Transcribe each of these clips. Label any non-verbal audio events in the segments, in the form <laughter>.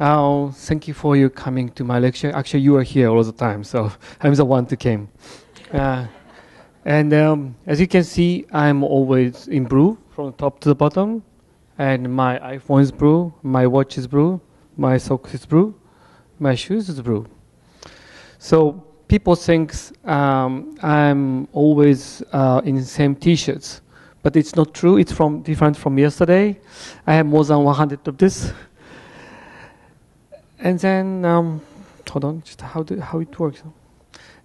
Uh, thank you for you coming to my lecture. Actually, you are here all the time, so <laughs> I'm the one who came. Uh, and um, as you can see, I'm always in blue from top to the bottom. And my iPhone is blue, my watch is blue, my socks is blue, my shoes is blue. So people think um, I'm always uh, in the same T-shirts, but it's not true. It's from different from yesterday. I have more than 100 of this. And then, um, hold on, just how do, how it works.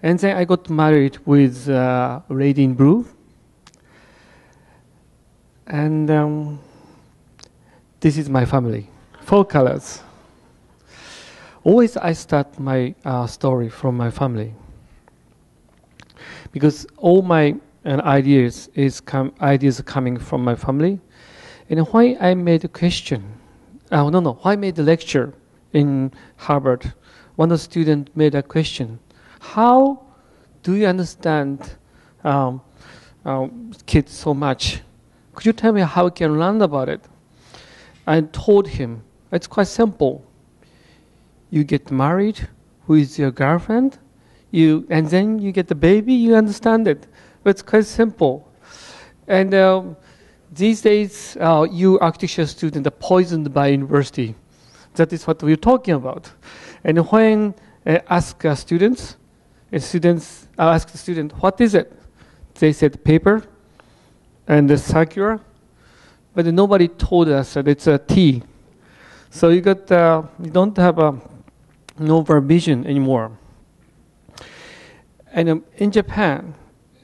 And then I got married with uh, Lady in Blue. And um, this is my family, four colors. Always I start my uh, story from my family because all my uh, ideas is ideas coming from my family. And why I made a question? Oh no no, why I made the lecture in Harvard? One of the students made a question: How do you understand um, uh, kids so much? Could you tell me how you can learn about it? I told him it's quite simple. You get married, who is your girlfriend, you, and then you get the baby, you understand it. It's quite simple. And um, these days, uh, you architecture students are poisoned by university. That is what we're talking about. And when I ask uh, students, students, I ask the student, what is it? They said paper and the circular, but nobody told us that it's a T. So you got, uh, you don't have a no vision anymore. And um, in Japan,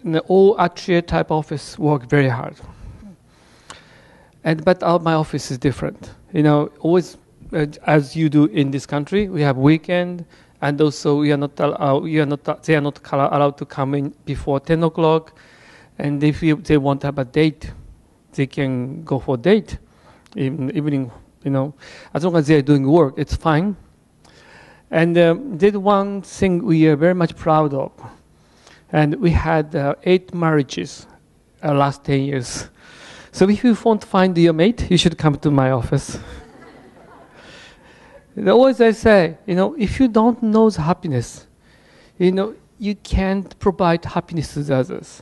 the all atelier type office work very hard. And but our, my office is different. You know, always uh, as you do in this country, we have weekend, and also we are not uh, we are not they are not allowed to come in before ten o'clock. And if you, they want to have a date, they can go for a date, even evening. You know, as long as they are doing work, it's fine. And um, did one thing we are very much proud of. And we had uh, eight marriages uh, last 10 years. So if you want to find your mate, you should come to my office. Always I say, you know, if you don't know the happiness, you know, you can't provide happiness to others.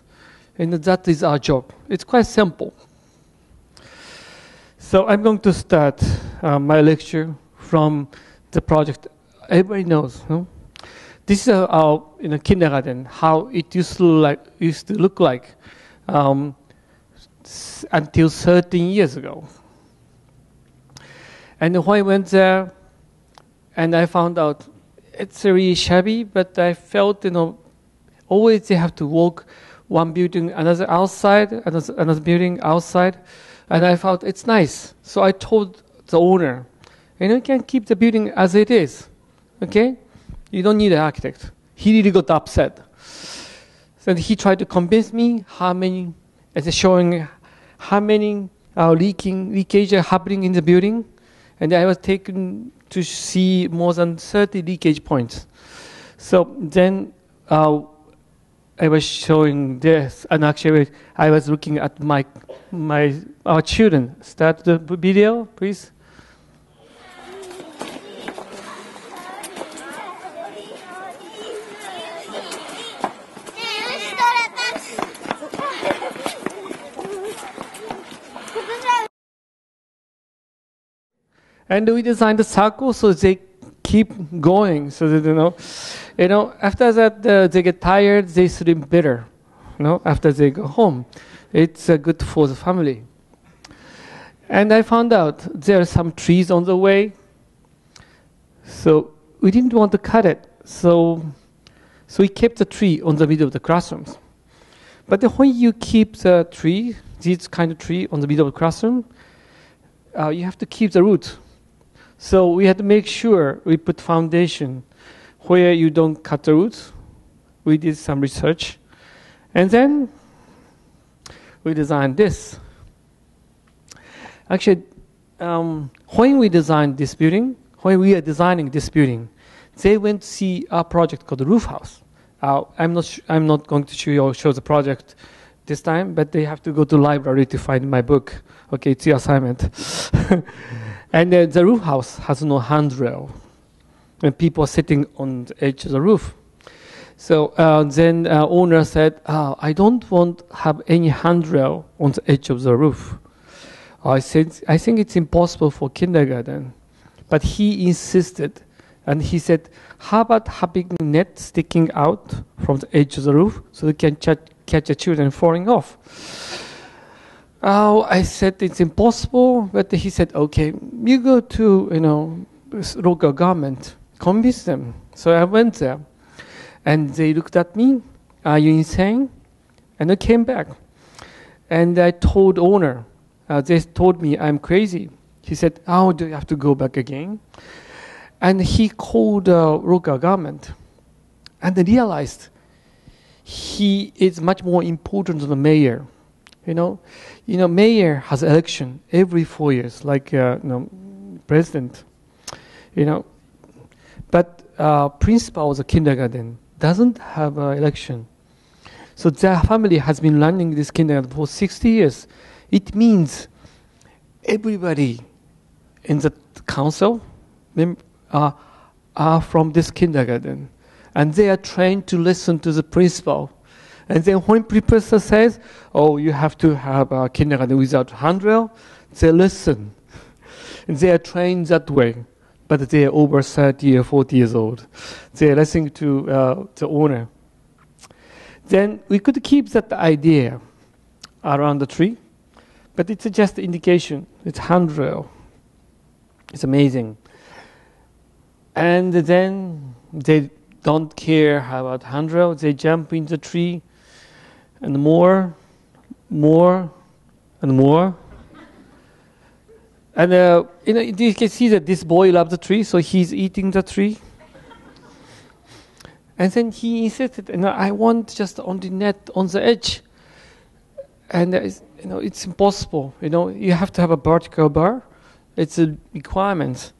And that is our job. It's quite simple. So I'm going to start uh, my lecture from the project everybody knows. No? This is our in a kindergarten how it used to like, used to look like um, until 13 years ago. And when I went there, and I found out it's really shabby, but I felt you know always they have to walk one building, another outside, another, another building outside, and I felt it's nice. So I told the owner, you know, you can keep the building as it is. Okay? You don't need an architect. He really got upset. So he tried to convince me how many, as showing how many uh, leaking leakage are happening in the building, and I was taken to see more than 30 leakage points. So then uh, I was showing this, and actually I was looking at my my our children. Start the video, please. And we designed the circle so they keep going so that you know you know after that uh, they get tired they sleep better you know after they go home. It's uh, good for the family. And i found out there are some trees on the way so we didn't want to cut it. So so we kept the tree on the middle of the classrooms but the when you keep the tree this kind of tree on the middle of the classroom uh, you have to keep the roots so we had to make sure we put foundation where you don't cut the roots. We did some research. And then we designed this. Actually, um, when we designed this building, when we are designing this building, they went to see a project called the Roof House. Uh, I'm not. I'm not going to show you show the project this time, but they have to go to library to find my book. Okay, it's the assignment. <laughs> And uh, the roof house has no handrail. And people are sitting on the edge of the roof. So uh, then uh, owner said, oh, I don't want have any handrail on the edge of the roof. I said, I think it's impossible for kindergarten. But he insisted, and he said, how about having net sticking out from the edge of the roof so they can ch- catch the children falling off? Oh, I said it's impossible, but he said, okay, you go to, you know, local government, convince them. So I went there. And they looked at me, are you insane? And I came back. And I told owner, uh, they told me I'm crazy. He said, oh, do you have to go back again? And he called uh, local government and they realized he is much more important than the mayor. You know, you know, mayor has election every four years, like uh, you know, president. You know, but uh, principal of the kindergarten doesn't have an election. So their family has been running this kindergarten for 60 years. It means everybody in the council are, are from this kindergarten. And they are trained to listen to the principal. And then when professor says, oh, you have to have a kindergarten without handrail, they listen. and they are trained that way but they are over 30 or 40 years old. They are listening to uh, the owner. Then we could keep that idea around the tree, but it's just indication. It's handrail. It's amazing. And then they don't care about handrail. They jump in the tree, and more, more, and more. And uh, you, know, you can see that this boy loves the tree, so he's eating the tree. And then he insisted, and I want just on the net on the edge. And you know, it's impossible. You know, you have to have a vertical bar. It's a requirement.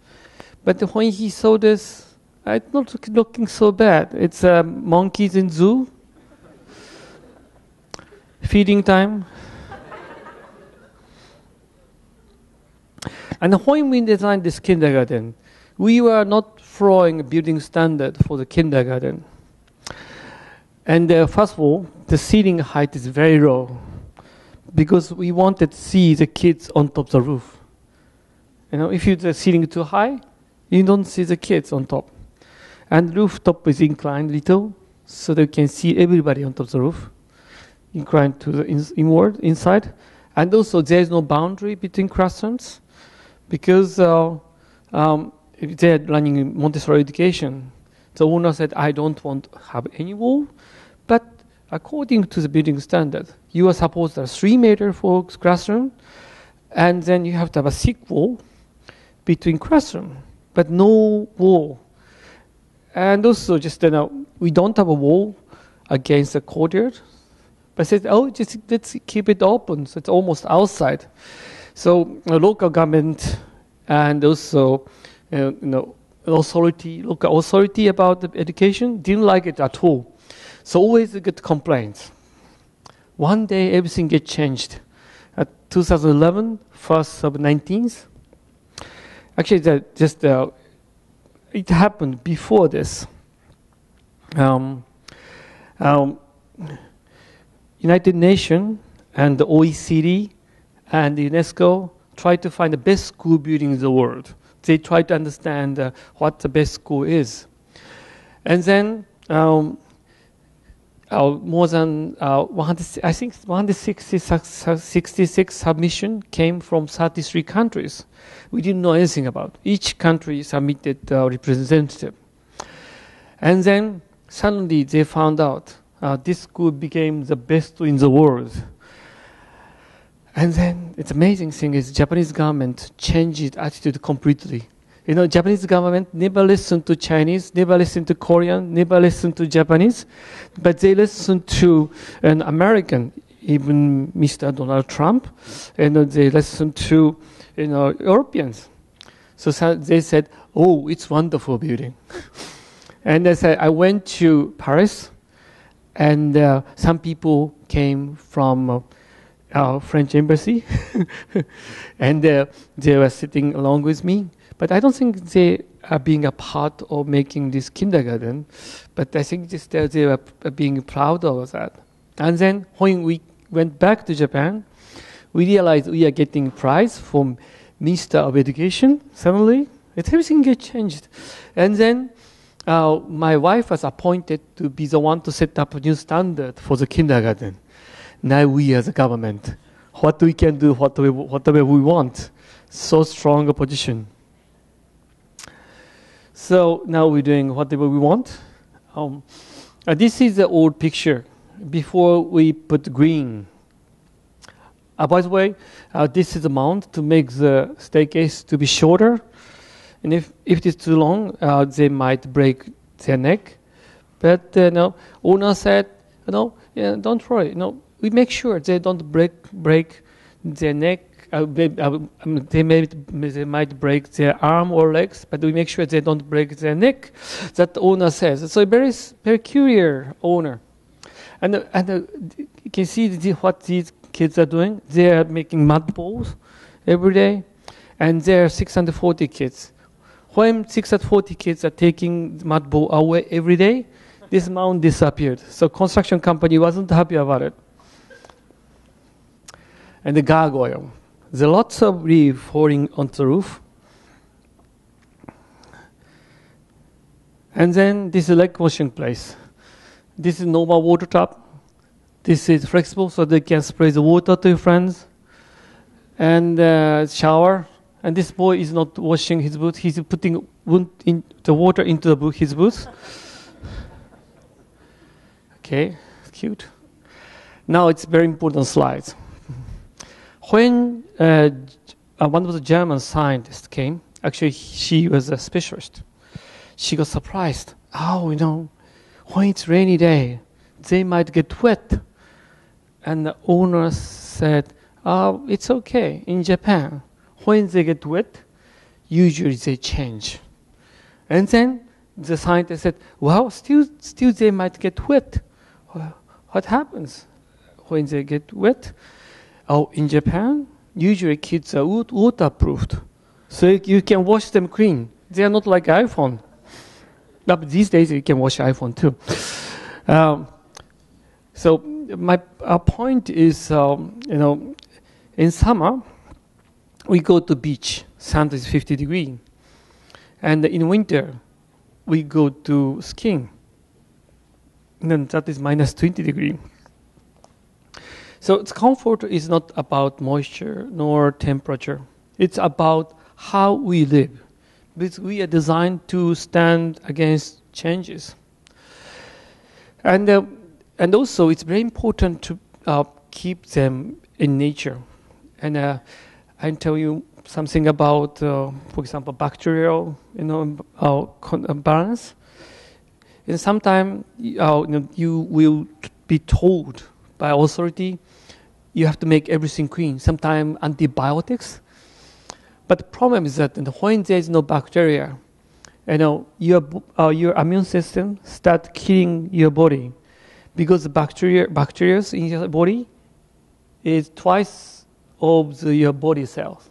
But when he saw this, it's not looking so bad. It's uh, monkeys in zoo, feeding time. And when we designed this kindergarten, we were not following a building standard for the kindergarten. And uh, first of all, the ceiling height is very low because we wanted to see the kids on top of the roof. You know, if you the ceiling too high, you don't see the kids on top. And rooftop is inclined little, so you can see everybody on top of the roof, inclined to the in- inward, inside. And also, there is no boundary between classrooms because uh, um, they're running Montessori education. The owner said, I don't want to have any wall, but according to the building standard, you are supposed to have three meter for classroom, and then you have to have a thick wall between classroom, but no wall. And also, just you know, we don't have a wall against the courtyard, but said, oh, just let's keep it open, so it's almost outside. So the local government and also, uh, you know, authority, local authority about the education didn't like it at all. So always get complaints. One day everything get changed. At 2011, first of 19th. Actually, that just uh, it happened before this. Um, um, United Nations and the OECD and the UNESCO try to find the best school building in the world. They try to understand uh, what the best school is. And then um, uh, more than uh, 100, I think 166 submission came from 33 countries. We didn't know anything about. Each country submitted a representative. And then suddenly they found out uh, this school became the best in the world. And then it's amazing thing is Japanese government changed its attitude completely. You know, Japanese government never listened to Chinese, never listened to Korean, never listened to Japanese, but they listened to an American, even Mr. Donald Trump, and they listened to you know Europeans. So they said, "Oh, it's wonderful building." <laughs> and I said, I went to Paris, and uh, some people came from. Uh, French embassy, <laughs> and uh, they were sitting along with me. But I don't think they are being a part of making this kindergarten. But I think just uh, they were being proud of that. And then when we went back to Japan, we realized we are getting prize from Minister of Education. Suddenly, everything get changed. And then uh, my wife was appointed to be the one to set up a new standard for the kindergarten. Now we as a government, what we can do, whatever we want, so strong a position. So now we're doing whatever we want. Um, uh, this is the old picture before we put green. Uh, by the way, uh, this is the mount to make the staircase to be shorter. And if, if it is too long, uh, they might break their neck. But uh, no, owner said, no, yeah, don't worry. Know, we make sure they don't break break their neck. Uh, they, uh, they, may, they might break their arm or legs, but we make sure they don't break their neck. That owner says. So a very peculiar owner. And, uh, and uh, you can see the, what these kids are doing. They are making mud balls every day, and there are 640 kids. When 640 kids are taking mud ball away every day, this mound disappeared. So construction company wasn't happy about it and the gargoyle. There are lots of leaves falling onto the roof. And then this is lake washing place. This is normal water tap. This is flexible so they can spray the water to your friends. And uh, shower. And this boy is not washing his boots. He's putting in the water into the boot, his boots. okay, cute. Now it's very important slide when uh, uh, one of the German scientists came, actually she was a specialist. She got surprised. Oh, you know, when it's rainy day, they might get wet. And the owner said, oh, it's okay. In Japan, when they get wet, usually they change. And then the scientist said, well, still, still they might get wet. what happens when they get wet? Oh, in Japan, usually kids are waterproofed, so you can wash them clean. They are not like iPhone. But these days you can wash iPhone too. Um, so my point is, um, you know, in summer we go to beach. Sun is 50 degree, and in winter we go to skiing. And then that is minus 20 degree. So its comfort is not about moisture nor temperature. It's about how we live. Because we are designed to stand against changes. And, uh, and also, it's very important to uh, keep them in nature. And uh, I tell you something about, uh, for example, bacterial you know, uh, uh, balance. And sometimes you, know, you will be told by authority you have to make everything clean. Sometimes antibiotics. But the problem is that in the when there is no bacteria, you know, your, uh, your immune system start killing your body because the bacteria, bacteria in your body is twice of the, your body cells.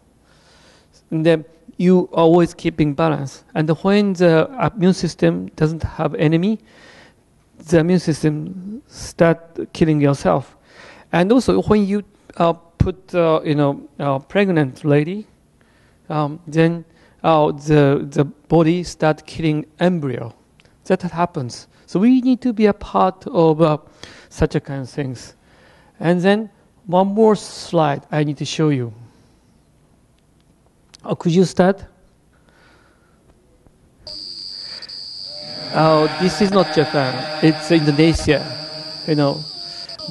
And then you always keeping balance. And when the immune system doesn't have enemy, the immune system start killing yourself. And also, when you uh, put, uh, you know, a pregnant lady, um, then uh, the the body start killing embryo. That happens. So we need to be a part of uh, such a kind of things. And then one more slide I need to show you. Oh, could you start? Oh, this is not Japan. It's Indonesia. You know,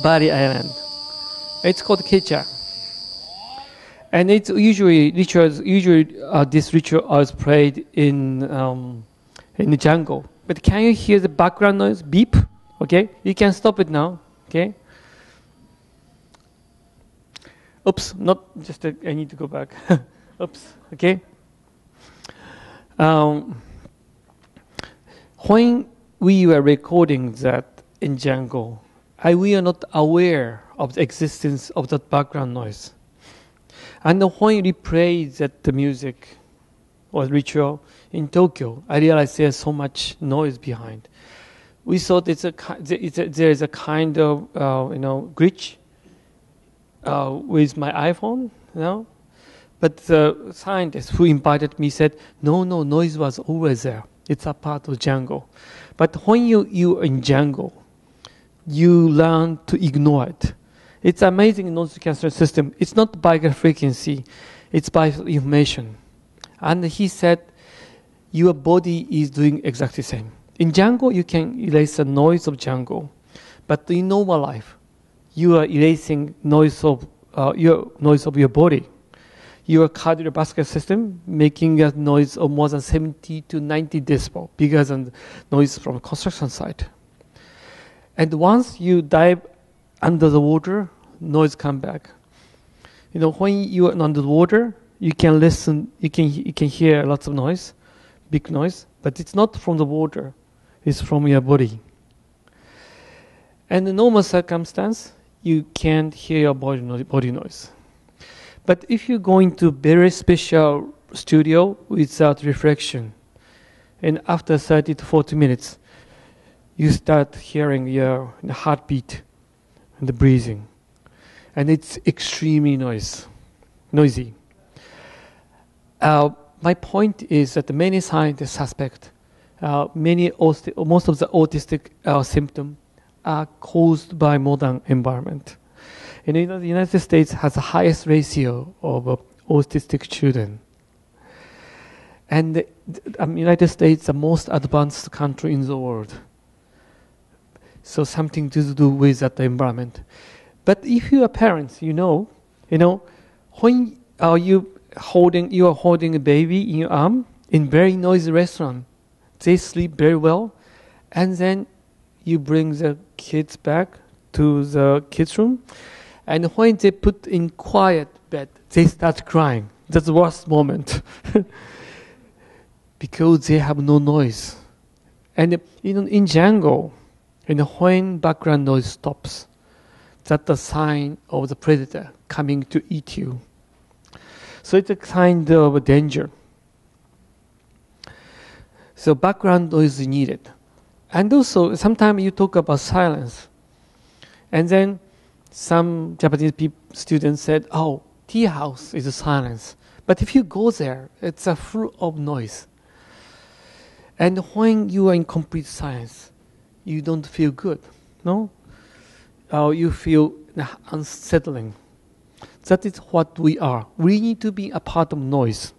Bali Island. It's called Kecak. And it's usually rituals. Usually, uh, this ritual is played in um, in the jungle. But can you hear the background noise? Beep. Okay, you can stop it now. Okay. Oops, not just. A, I need to go back. <laughs> Oops. Okay. Um, when we were recording that in jungle, I, we are not aware of the existence of that background noise. And when we played that the music or ritual in Tokyo, I realized there's so much noise behind. We thought it's a, it's a there is a kind of uh, you know glitch uh, with my iPhone, you know. But the scientist who invited me said, no, no, noise was always there. It's a part of jungle. But when you you in jungle, you learn to ignore it. It's amazing noise cancellation system. It's not by frequency, it's by information. And he said, your body is doing exactly the same. In jungle, you can erase the noise of jungle, but in normal life, you are erasing noise of uh, your noise of your body. Your cardiovascular system making a noise of more than 70 to 90 decibel, bigger than noise from construction site. And once you dive under the water, noise come back. You know, when you are under the water, you can listen, you can, you can hear lots of noise, big noise, but it's not from the water, it's from your body. And in normal circumstance, you can't hear your body noise, body noise. But if you go into very special studio without reflection, and after 30 to 40 minutes, you start hearing your heartbeat and the breathing. And it's extremely noise, noisy. Uh, my point is that many scientists suspect uh, many most of the autistic uh, symptoms are caused by modern environment. And you know, the United States has the highest ratio of uh, autistic children. And the um, United States, the most advanced country in the world. So something to do with that environment. But if you are parents, you know, you know, when are you holding you are holding a baby in your arm in very noisy restaurant, they sleep very well, and then you bring the kids back to the kids room, and when they put in quiet bed, they start crying. That's the worst moment. <laughs> because they have no noise. And you know, in jungle, you know, when background noise stops, that's the sign of the predator coming to eat you. So it's a kind of a danger. So background noise is needed. And also, sometimes you talk about silence. And then some Japanese students said, oh, tea house is a silence. But if you go there, it's a full of noise. And when you are in complete silence, you don't feel good, no? uh, you feel unsettling. That is what we are. We need to be a part of noise.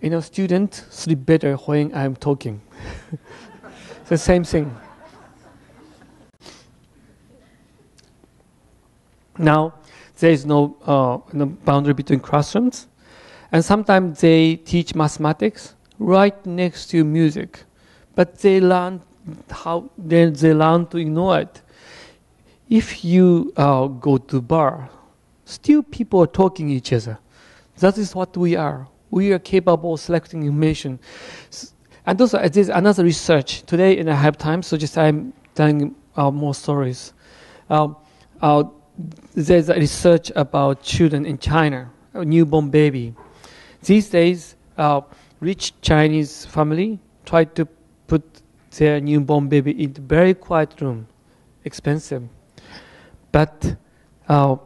You know, students sleep better when I'm talking. <laughs> the same thing. Now, there is no, uh, no boundary between classrooms, and sometimes they teach mathematics right next to music, but they learn how then they learn to ignore it. If you uh, go to bar, still people are talking each other. That is what we are. We are capable of selecting information. And also, uh, there's another research today, and I have time, so just I'm telling uh, more stories. Um, uh, there's a research about children in China, a newborn baby. These days, uh, rich Chinese family try to put their newborn baby in a very quiet room, expensive. But uh,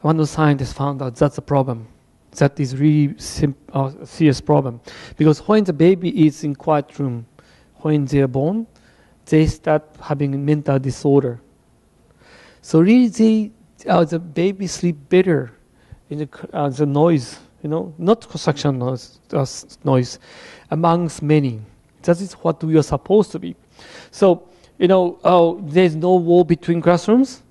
one of the scientists found out that's a problem. That is really uh, serious problem because when the baby is in quiet room, when they're born, they start having mental disorder. So really, they, uh, the baby sleep better in the, uh, the noise, you know, not construction noise, noise, amongst many. That is what we are supposed to be. So, you know, oh, there's no wall between classrooms.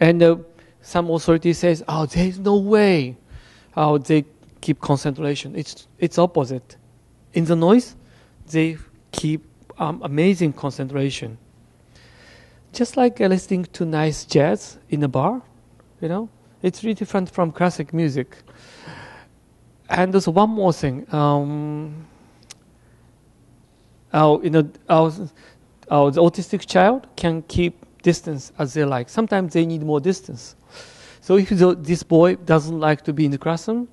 And uh, some authority says, oh, there's no way. Oh, they keep concentration. It's, it's opposite. In the noise, they keep um, amazing concentration. Just like uh, listening to nice jazz in a bar, you know, it's really different from classic music. And there's one more thing. Um, our, you know, our, our the autistic child can keep distance as they like. Sometimes they need more distance. So if this boy doesn't like to be in the classroom,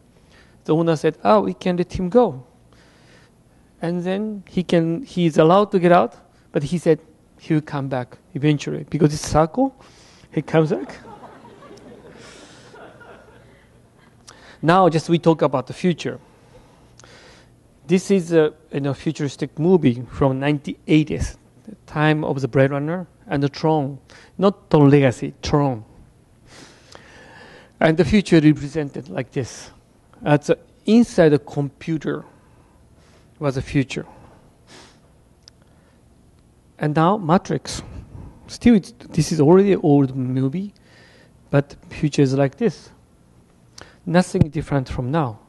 the owner said, "Oh, we can let him go." And then he can he's allowed to get out, but he said he will come back eventually because it's circle. He comes back. <laughs> now, just we talk about the future. This is a you know, futuristic movie from 1980s, the time of the Blade Runner and the Tron, not the legacy, Tron. And the future represented like this. At the, inside the computer was the future. And now Matrix. Still, this is already an old movie, but future is like this. Nothing different from now.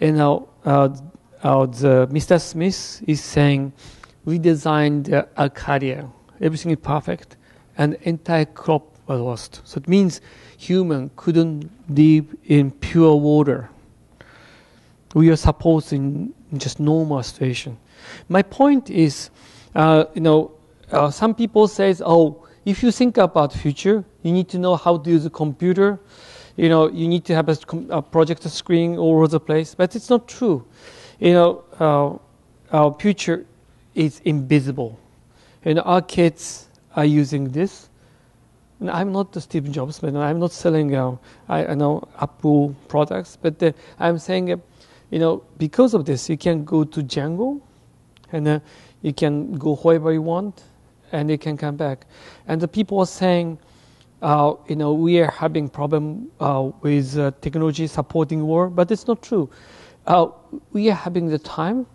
And now uh, uh, the Mr. Smith is saying, we designed uh, Arcadia. Everything is perfect, and entire crop lost. So it means human couldn't live in pure water. We are supposed in just normal situation. My point is, uh, you know, uh, some people says, oh, if you think about future, you need to know how to use a computer. You know, you need to have a, a projector screen all over the place. But it's not true. You know, uh, our future is invisible. And our kids are using this I'm not the Steve Jobs, but I'm not selling uh, I, I, know Apple products, but uh, I'm saying, uh, you know, because of this, you can go to jungle, and uh, you can go wherever you want, and you can come back. And the people are saying, uh, you know, we are having problem uh, with technology supporting war, but it's not true. we are having the time.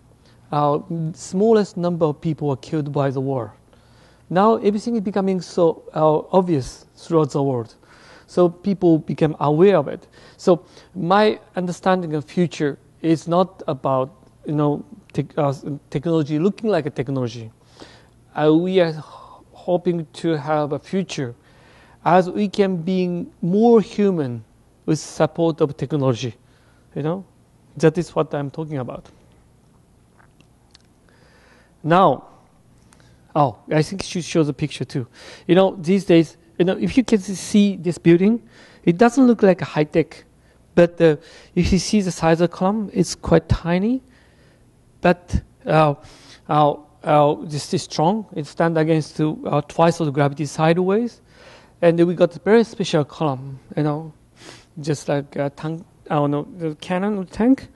smallest number of people are killed by the war. Now everything is becoming so uh, obvious throughout the world. So people become aware of it. So my understanding of future is not about you know te- uh, technology looking like a technology. Uh, we are hoping to have a future as we can be more human with support of technology. You know, that is what I'm talking about. Now, Oh, I think she shows a picture too. You know, these days, you know, if you can see this building, it doesn't look like a high tech, but uh, if you see the size of the column, it's quite tiny, but uh, uh, uh, this is strong. It stands against uh, twice of the gravity sideways, and we got a very special column. You know, just like a tank. I don't know the cannon tank.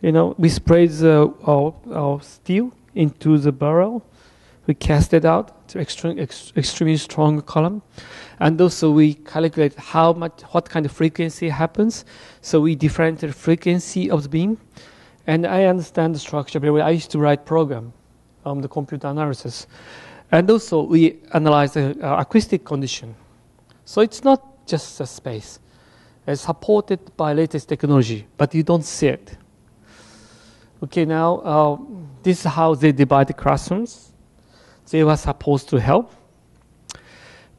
You know, we spray the uh, steel into the barrel we cast it out to extreme, ex, extremely strong column. And also we calculate how much, what kind of frequency happens. So we differentiate frequency of the beam. And I understand the structure very well. I used to write program, um, the computer analysis. And also we analyze the uh, acoustic condition. So it's not just a space. It's supported by latest technology, but you don't see it. Okay, now uh, this is how they divide the classrooms they were supposed to help,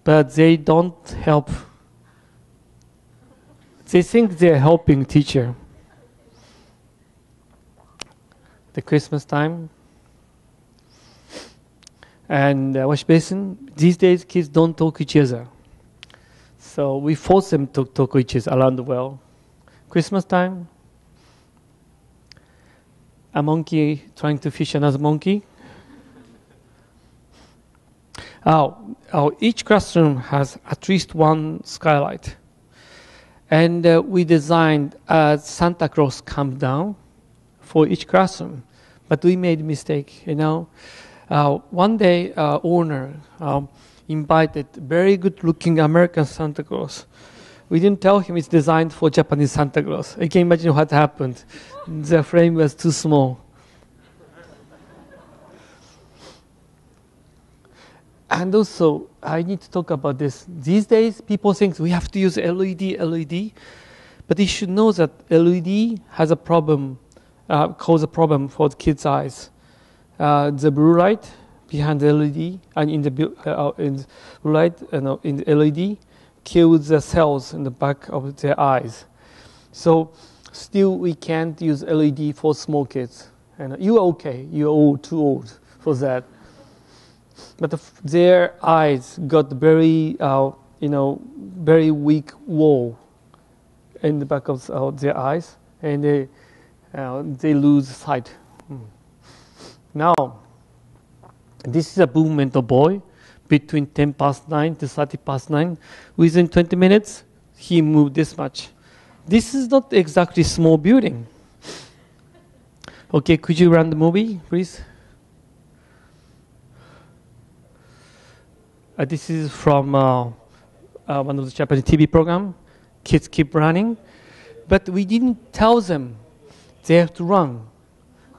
but they don't help. They think they're helping teacher. The Christmas time and uh, wash basin. These days, kids don't talk each other, so we force them to talk each other around the world. Christmas time, a monkey trying to fish another monkey. Uh, each classroom has at least one skylight. And uh, we designed a Santa Claus come down for each classroom. But we made a mistake, you know. Uh, one day, uh, owner um, invited very good looking American Santa Claus. We didn't tell him it's designed for Japanese Santa Claus. I can imagine what happened. the frame was too small. And also, I need to talk about this. These days, people think we have to use LED, LED, but you should know that LED has a problem, uh, cause a problem for the kids' eyes. Uh, the blue light behind the LED and in the, uh, in blue light know, in the LED kills the cells in the back of their eyes. So, still, we can't use LED for small kids. And you're okay. You're old, too old for that. But the, their eyes got very, uh, you know, very weak wall in the back of uh, their eyes, and they, uh, they lose sight. Mm. Now, this is a movement of boy between 10 past 9 to 30 past 9. Within 20 minutes, he moved this much. This is not exactly small building. Okay, could you run the movie, please? Uh, this is from uh, uh, one of the Japanese TV program. Kids keep running, but we didn't tell them they have to run.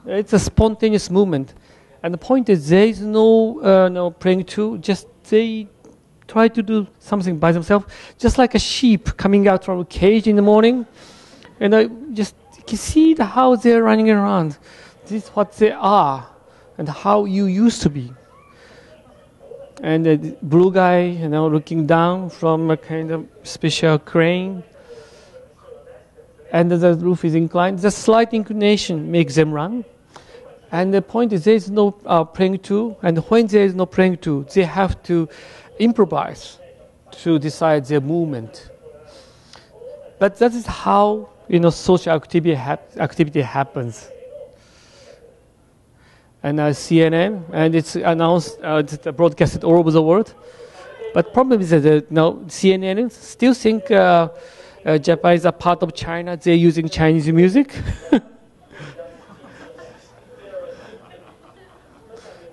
It's a spontaneous movement. And the point is, there is no, uh, no praying to, just they try to do something by themselves, just like a sheep coming out from a cage in the morning. And I just can see the, how they're running around. This is what they are, and how you used to be. And the blue guy, you know, looking down from a kind of special crane. And the roof is inclined. The slight inclination makes them run. And the point is, there is no uh, praying to, and when there is no praying to, they have to improvise to decide their movement. But that is how you know social activity activity happens. And uh, CNN, and it's announced, uh, it's broadcasted all over the world. But problem is that uh, no, CNN still think uh, uh, Japan is a part of China. They're using Chinese music. <laughs>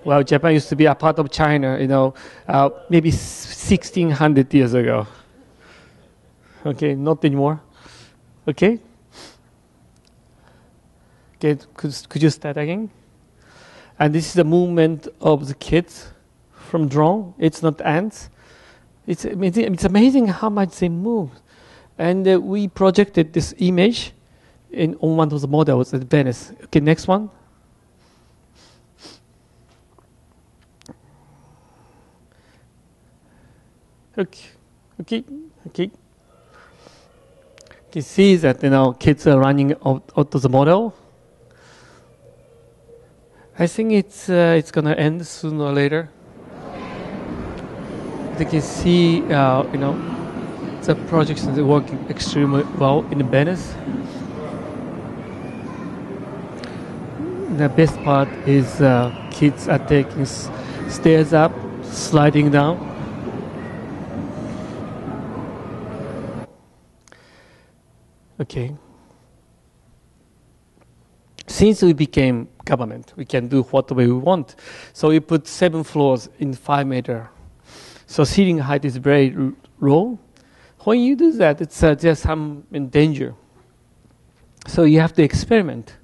well, Japan used to be a part of China, you know, uh, maybe 1600 years ago. Okay, not anymore. Okay? Okay, could, could you start again? And this is the movement of the kids from drone. It's not ants. It's amazing, it's amazing how much they move. And uh, we projected this image in, on one of the models at Venice. Okay, next one. Okay, okay, okay. You see that you know kids are running out, out of the model. I think it's uh, it's gonna end sooner or later. You can see uh, you know the projects are working extremely well in the Venice. The best part is uh, kids are taking stairs up, sliding down. Okay. Since we became government, we can do whatever we want. So we put seven floors in five meter. So ceiling height is very low. When you do that, it's uh, just some in danger. So you have to experiment.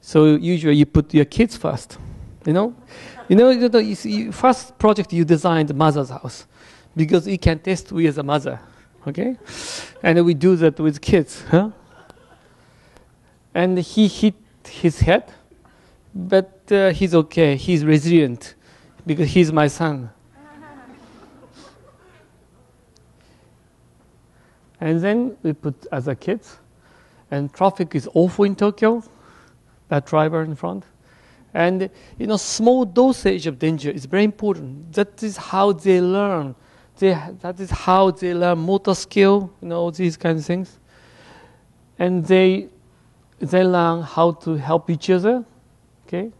So usually you put your kids first. You know, you know, you know you see, first project you designed the mother's house because you can test we as a mother okay? And we do that with kids, huh? And he hit his head, but uh, he's okay. He's resilient because he's my son. <laughs> and then we put other kids, and traffic is awful in Tokyo. That driver in front. And you know, small dosage of danger is very important. That is how they learn they, that is how they learn motor skill, you know, these kinds of things. And they, they learn how to help each other, okay?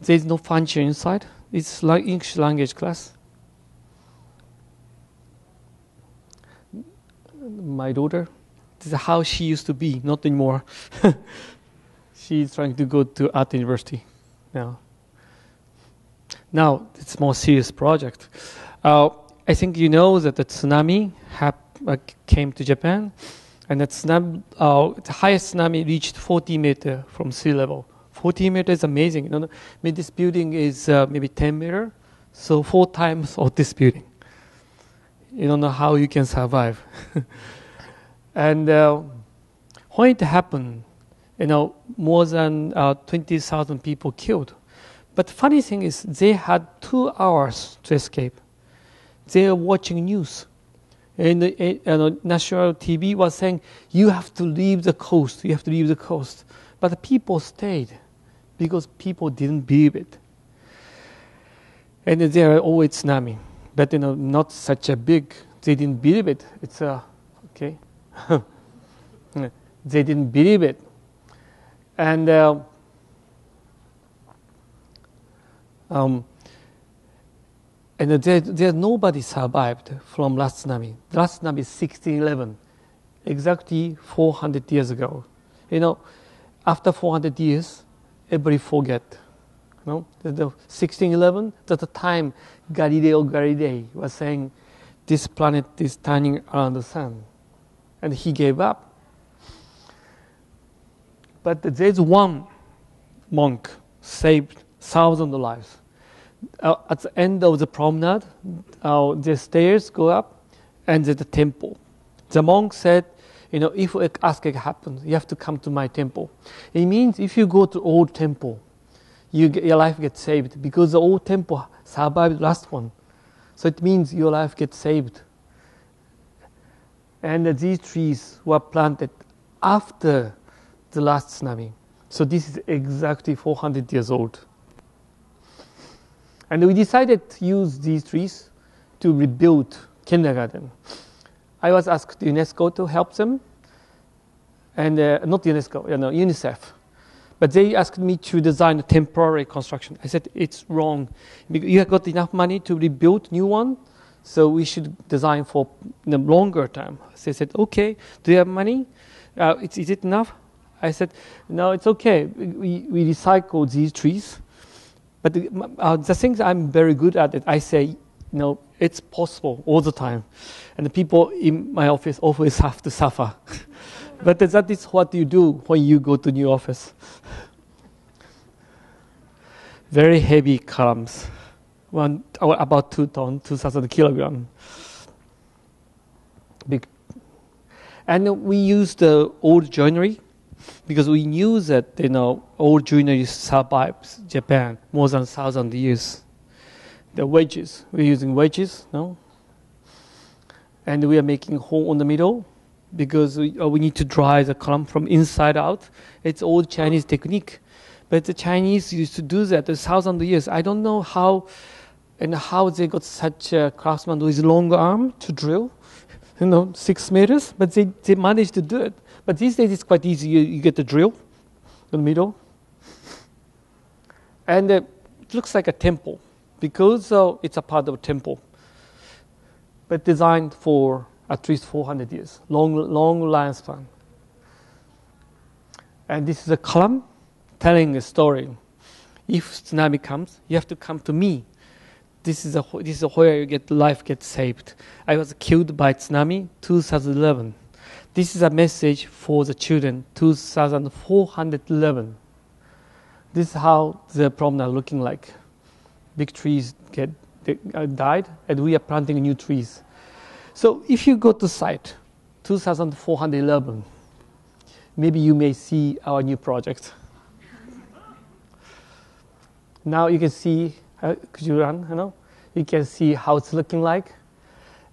There's no function inside. It's like English language class. My daughter, this is how she used to be, not anymore. <laughs> She's trying to go to art university now. Now, it's more serious project. Uh, I think you know that the tsunami hap- uh, came to Japan, and that tsunami, uh, the highest tsunami reached 40 meter from sea level. 40 meters is amazing. You know, I mean, this building is uh, maybe 10 meter, so four times of this building. You don't know how you can survive. <laughs> and uh, when it happened, you know, more than uh, 20,000 people killed. But the funny thing is, they had two hours to escape. They were watching news. And the uh, national TV was saying, you have to leave the coast, you have to leave the coast. But the people stayed because people didn't believe it. And there are always tsunami, but you know, not such a big. They didn't believe it. It's a okay. <laughs> they didn't believe it, and uh, um, and there, there nobody survived from last tsunami. Last tsunami is 1611, exactly 400 years ago. You know, after 400 years, everybody forget. You know, the, the 1611, at the time Galileo Galilei was saying this planet is turning around the sun. And he gave up. But there's one monk saved thousands of lives. Uh, at the end of the promenade, uh, the stairs go up and a temple. The monk said, you know, if earthquake happens, you have to come to my temple. It means if you go to old temple, you get, your life gets saved because the old temple survived the last one. So it means your life gets saved. And uh, these trees were planted after the last tsunami. So this is exactly 400 years old. And we decided to use these trees to rebuild kindergarten. I was asked UNESCO to help them, and uh, not UNESCO, you know, UNICEF. But they asked me to design a temporary construction. I said it's wrong. You have got enough money to rebuild new one, so we should design for the longer time. So they said, okay, do you have money? Uh, is, is it enough? I said, no, it's okay. We, we recycle these trees. But the, uh, the things I'm very good at it, I say, you know, it's possible all the time. And the people in my office always <laughs> have to suffer. <laughs> but that is what you do when you go to new office. Very heavy columns, one, about two ton, 2,000 kilogram. Big. And we use the old joinery because we knew that you know old joinery survives Japan more than thousand years. The wedges we're using wedges, no, and we are making hole in the middle because we, uh, we need to dry the column from inside out. It's old Chinese technique, but the Chinese used to do that a thousand years. I don't know how and how they got such a craftsman with long arm to drill, <laughs> you know, six meters, but they, they managed to do it. But these days it's quite easy. You, you get the drill in the middle. And it looks like a temple because uh, it's a part of a temple, but designed for at least 400 years, long, long lifespan. And this is a column telling a story. If tsunami comes, you have to come to me. This is, a, this is where you get life gets saved. I was killed by tsunami 2011. This is a message for the children 2411. This is how the promenade looking like. Big trees get uh, died, and we are planting new trees. So if you go to site 2411, maybe you may see our new project. now you can see, uh, could you run? You know, you can see how it's looking like.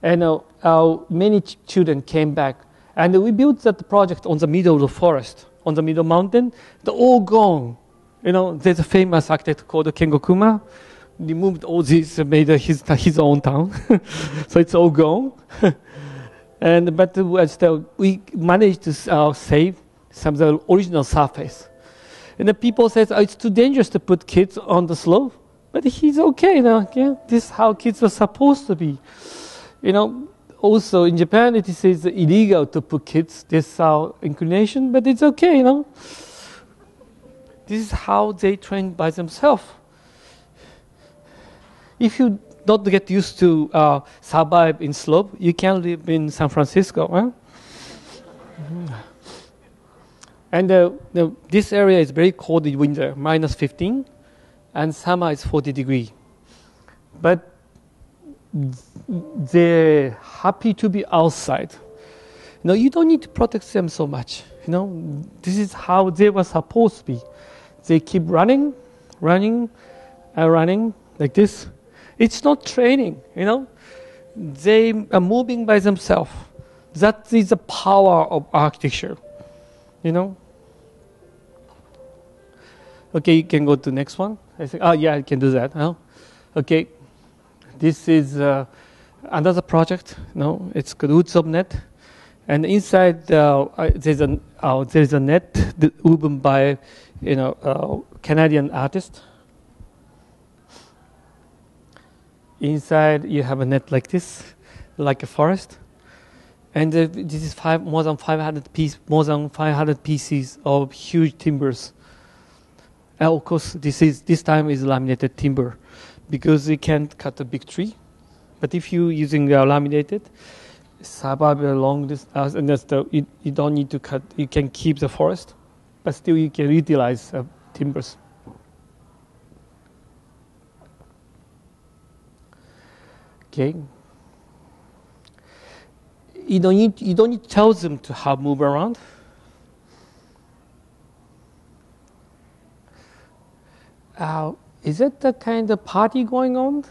And uh, uh, many ch- children came back and we built that project on the middle of the forest, on the middle mountain. They're all gone. You know, there's a famous architect called Kengo Kuma. He moved all these, uh, made uh, his, his own town. <laughs> so it's all gone. <laughs> and, but uh, still, we managed to uh, save some of the original surface. And the people said, oh, it's too dangerous to put kids on the slope. But he's okay, know, yeah, this is how kids are supposed to be. You know, also in Japan it is illegal to put kids this uh, inclination, but it's okay, you know. This is how they train by themselves. If you don't get used to uh, survive in slope, you can live in San Francisco. Huh? And uh, the, this area is very cold in winter, minus 15, and summer is 40 degree. But they're happy to be outside. You know, you don't need to protect them so much. You know, this is how they were supposed to be. They keep running, running, and running like this. It's not training, you know. They are moving by themselves. That is the power of architecture, you know. Okay, you can go to next one. I think, oh yeah, I can do that. Huh? Okay. This is uh, another project. No, it's called Woods of Net, and inside uh, there's a uh, there's a net woven by you know uh, Canadian artist. Inside you have a net like this, like a forest, and uh, this is five more than 500 piece more than 500 pieces of huge timbers. And of course, this is this time is laminated timber because you can't cut a big tree. But if you using uh, laminated, survive a long distance, and that's the you, you, don't need to cut. You can keep the forest, but still you can utilize uh, timbers. Okay. You don't need you don't need to tell them to how move around. Uh, is it the kind of party going on?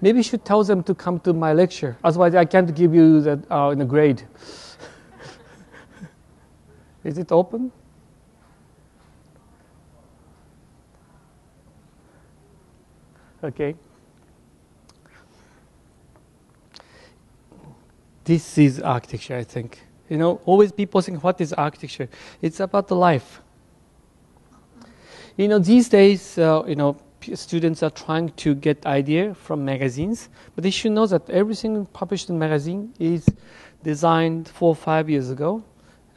Maybe you should tell them to come to my lecture. Otherwise, I can't give you that uh, in a grade. <laughs> is it open? Okay. This is architecture, I think. You know, always people think, what is architecture? It's about the life. You know, these days, uh, you know, students are trying to get idea from magazines, but they should know that everything published in magazine is designed four or five years ago,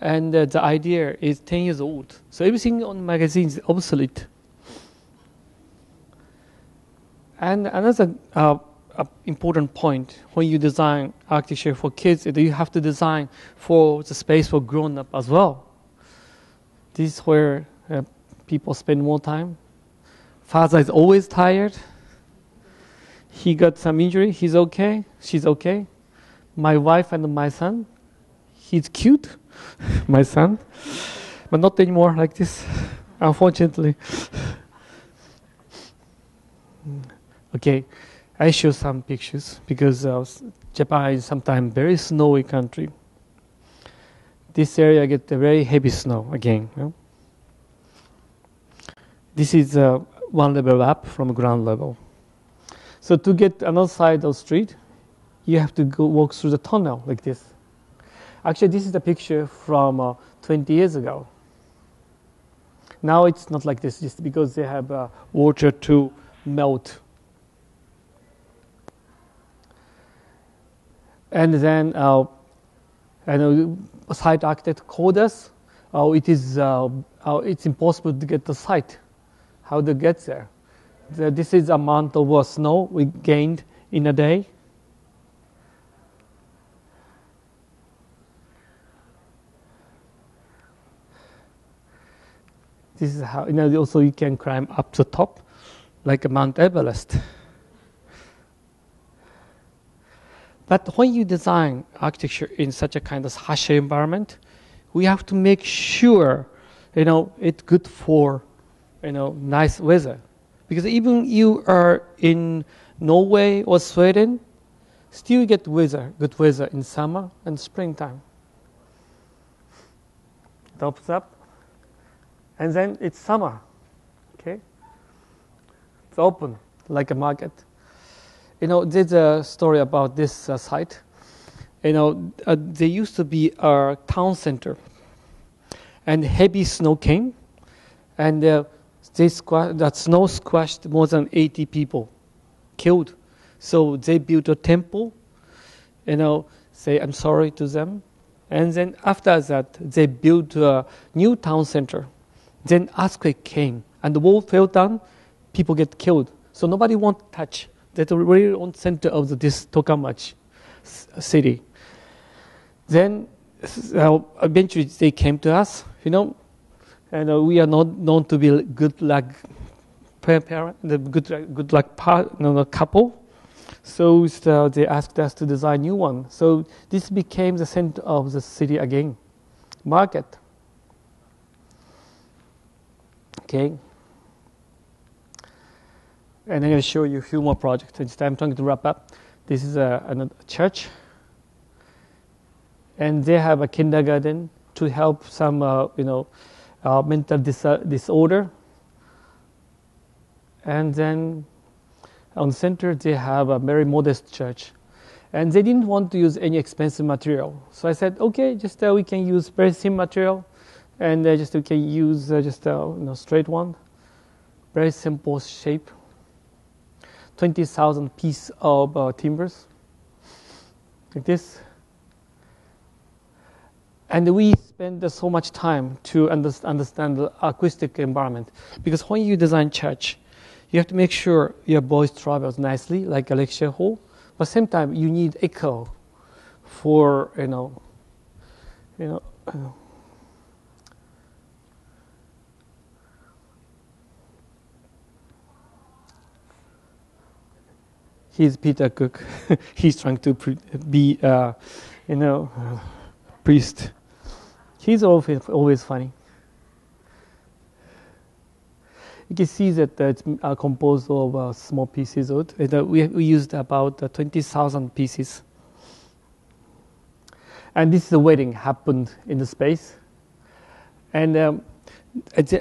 and uh, the idea is 10 years old. So everything on magazine is obsolete. And another uh, important point when you design architecture for kids you have to design for the space for grown up as well. This is where uh, people spend more time. Father is always tired. He got some injury. He's okay. She's okay. My wife and my son. He's cute, <laughs> my son, but not anymore like this, <laughs> unfortunately. <laughs> okay, I show some pictures because uh, Japan is sometimes very snowy country. This area get very heavy snow again. You know? This is uh, one level up from ground level. So to get another side of the street, you have to go walk through the tunnel like this. Actually, this is a picture from uh, 20 years ago. Now it's not like this, just because they have uh, water to melt. And then uh, I know site architect called us. Oh, it is uh, oh, it's impossible to get the site how to get there. The, this is amount of snow we gained in a day. This is how, you know, also you can climb up the top like a Mount Everest. But when you design architecture in such a kind of harsh environment, we have to make sure, you know, it's good for you know, nice weather. Because even you are in Norway or Sweden, still you get weather, good weather in summer and springtime. It opens up, and then it's summer. Okay, it's open like a market. You know, there's a story about this uh, site. You know, uh, there used to be a town center, and heavy snow came, and uh, they that snow squashed more than 80 people, killed. So they built a temple, you know, say I'm sorry to them. And then after that, they built a new town center. Then earthquake came, and the wall fell down. People get killed. So nobody want to touch. That's the really on center of the, this Tokamachi city. Then uh, eventually they came to us. You know, and uh, we are not known to be good luck parent, the good good luck part, no, couple. So uh, they asked us to design new one. So this became the center of the city again, market. Okay. And I'm going to show you a few more projects. I'm trying to wrap up. This is a, a church, and they have a kindergarten to help some, uh, you know, uh, mental dis- disorder. And then on center they have a very modest church, and they didn't want to use any expensive material. So I said, okay, just uh, we can use very simple material, and uh, just we can use uh, just a you know, straight one, very simple shape. Twenty thousand piece of uh, timbers, like this. And we spend so much time to understand the acoustic environment because when you design church, you have to make sure your voice travels nicely, like a lecture hall. But same time, you need echo for you know, you know. Uh, he's Peter Cook. <laughs> he's trying to be, uh, you know, uh, priest. He's always always funny you can see that it's uh, composed of uh, small pieces. Uh, we, we used about uh, 20,000 pieces. And this wedding happened in the space. And um,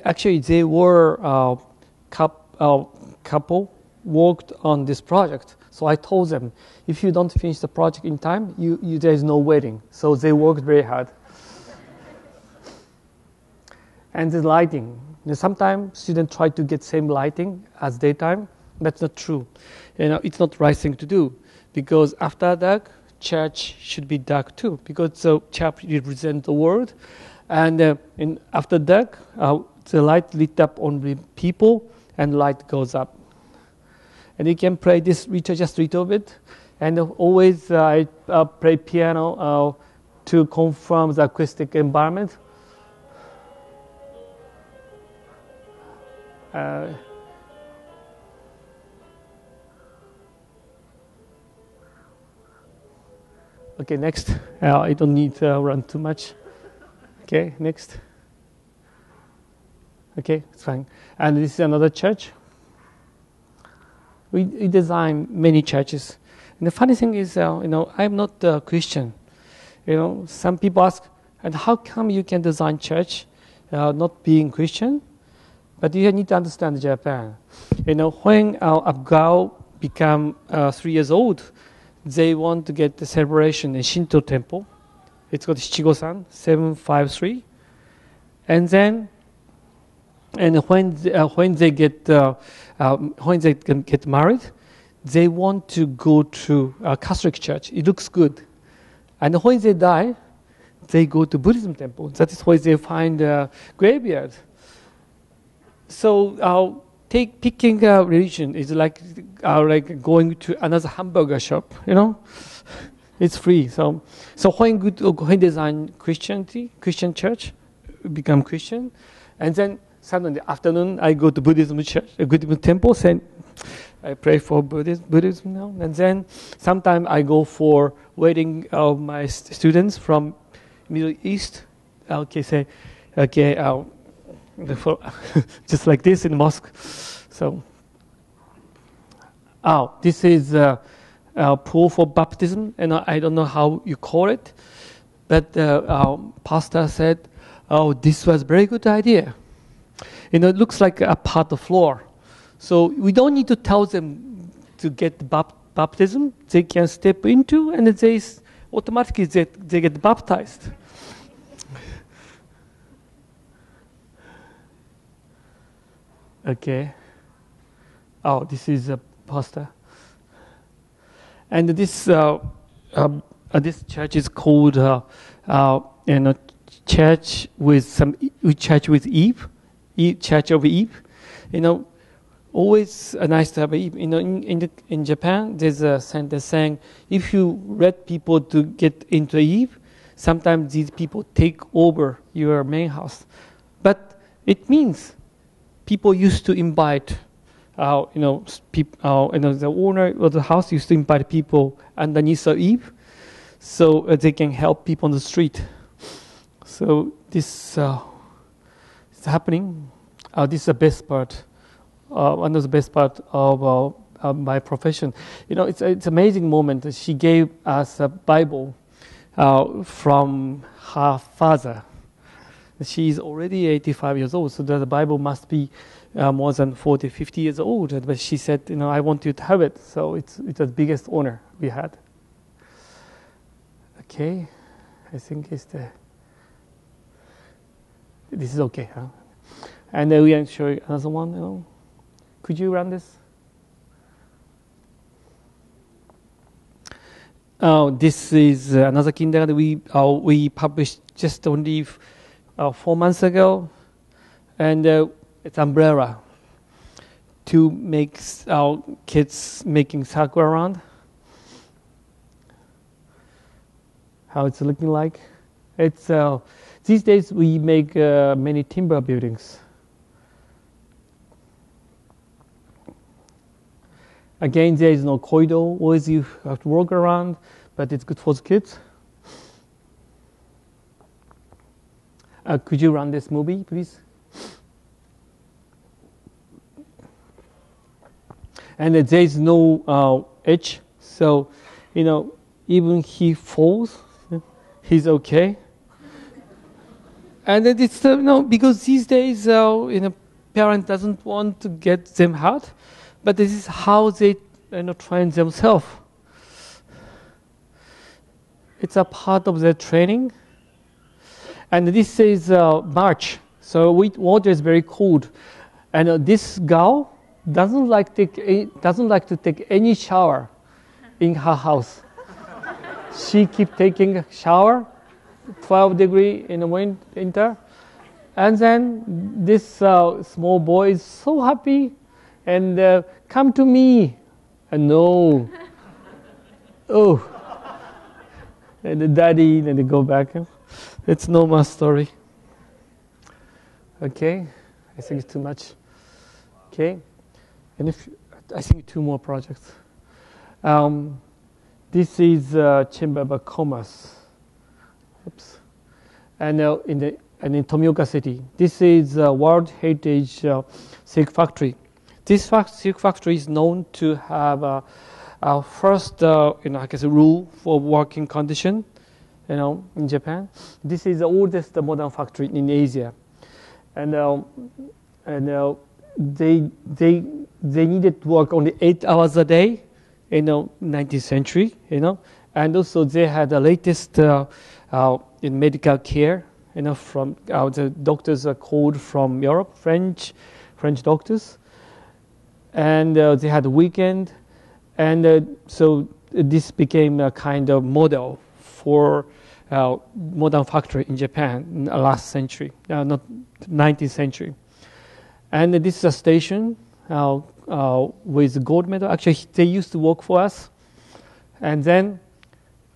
actually, they were cup, uh, couple worked on this project. So I told them, if you don't finish the project in time, you, you, there is no wedding. So they worked very hard. <laughs> and the lighting, Sometimes students try to get same lighting as daytime. That's not true. You know, it's not right thing to do because after dark, church should be dark too because the church represents the world, and uh, after dark, uh, the light lit up only people and light goes up. And you can play this just a little bit, and always uh, I uh, play piano uh, to confirm the acoustic environment Uh, okay, next. Uh, I don't need to run too much. Okay, next. Okay, it's fine. And this is another church. We, we design many churches. And the funny thing is, uh, you know, I'm not a Christian. You know, some people ask, and how come you can design church uh, not being Christian? But you need to understand Japan. You know, when uh, Abgao become uh, three years old, they want to get the celebration in Shinto temple. It's called Shichigo-san, 753. And then, and when, uh, when they get, uh, uh, when they get married, they want to go to a Catholic church. It looks good. And when they die, they go to Buddhism temple. That is why they find a graveyard so uh, take picking a religion is like uh, like going to another hamburger shop. You know, <laughs> it's free. So so when good when design Christianity, Christian church, become Christian, and then suddenly afternoon I go to Buddhism church, a Buddhism temple, and I pray for Buddhism, Buddhism now, and then sometimes I go for wedding of my students from Middle East. Okay, say, okay, uh, before, <laughs> just like this in mosque. So, oh, this is a, a pool for baptism, and I don't know how you call it, but uh, our pastor said, "Oh, this was a very good idea." You know, it looks like a part of floor, so we don't need to tell them to get bap- baptism. They can step into, and they automatically they, they get baptized. Okay. Oh, this is a poster. And this uh, um, uh, this church is called uh, uh you know church with some church with Eve, Eve, Church of Eve. You know, always nice to have a Eve. You know, in in, the, in Japan, there's a saying if you let people to get into Eve, sometimes these people take over your main house, but it means people used to invite, uh, you know, peop, uh, you know, the owner of the house used to invite people underneath the eave, so uh, they can help people on the street. So this uh, is happening. Uh, this is the best part. Uh, one of the best part of my profession. You know, it's it's amazing moment. She gave us a Bible from her father She's already 85 years old, so the Bible must be uh, more than 40, 50 years old. But she said, you know, I want you to have it. So it's, it's the biggest honor we had. Okay, I think it's the, this is okay, huh? And then we can show you another one, you know. Could you run this? Uh, this is another kindergarten we uh, we published just only uh, four months ago, and uh, it's umbrella to make our kids making sakura around. How it's looking like? It's uh, these days we make many timber buildings. Again, there is no corridor, always you have to walk around, but it's good for the kids. Uh, could you run this movie, please? And uh, there is no uh, edge, so you know even he falls, <laughs> he's okay. And it's uh, know because these days uh, you know parent doesn't want to get them hurt, but this is how they you know, train themselves. It's a part of their training. And this is uh, March, so water is very cold. And uh, this girl doesn't like, take, doesn't like to take any shower in her house. she keep taking a shower, 12 degree in the winter. And then this uh, small boy is so happy and uh, come to me. And no. oh. And the daddy, then they go back. It's no more story. Okay. I think it's too much. Okay. And if I think two more projects. Um, this is uh, Chamber of Commerce. Oops. And uh, in the and in Tomioka City, this is a World Heritage uh, Silk Factory. This silk factory is known to have uh, our first, uh, you know, I guess, a rule for working condition, you know, in Japan. This is the oldest modern factory in Asia, and uh, and uh, they they they needed to work only eight hours a day, you know, 19th century, you know, and also they had the latest uh, uh, in medical care, you know, from the doctors are called from Europe, French French doctors and uh, they had a weekend, and uh, so this became a kind of model for uh, modern factory in Japan in the last century, uh, not 19th century. And this is a station uh, uh, with gold medal. Actually, they used to work for us. And then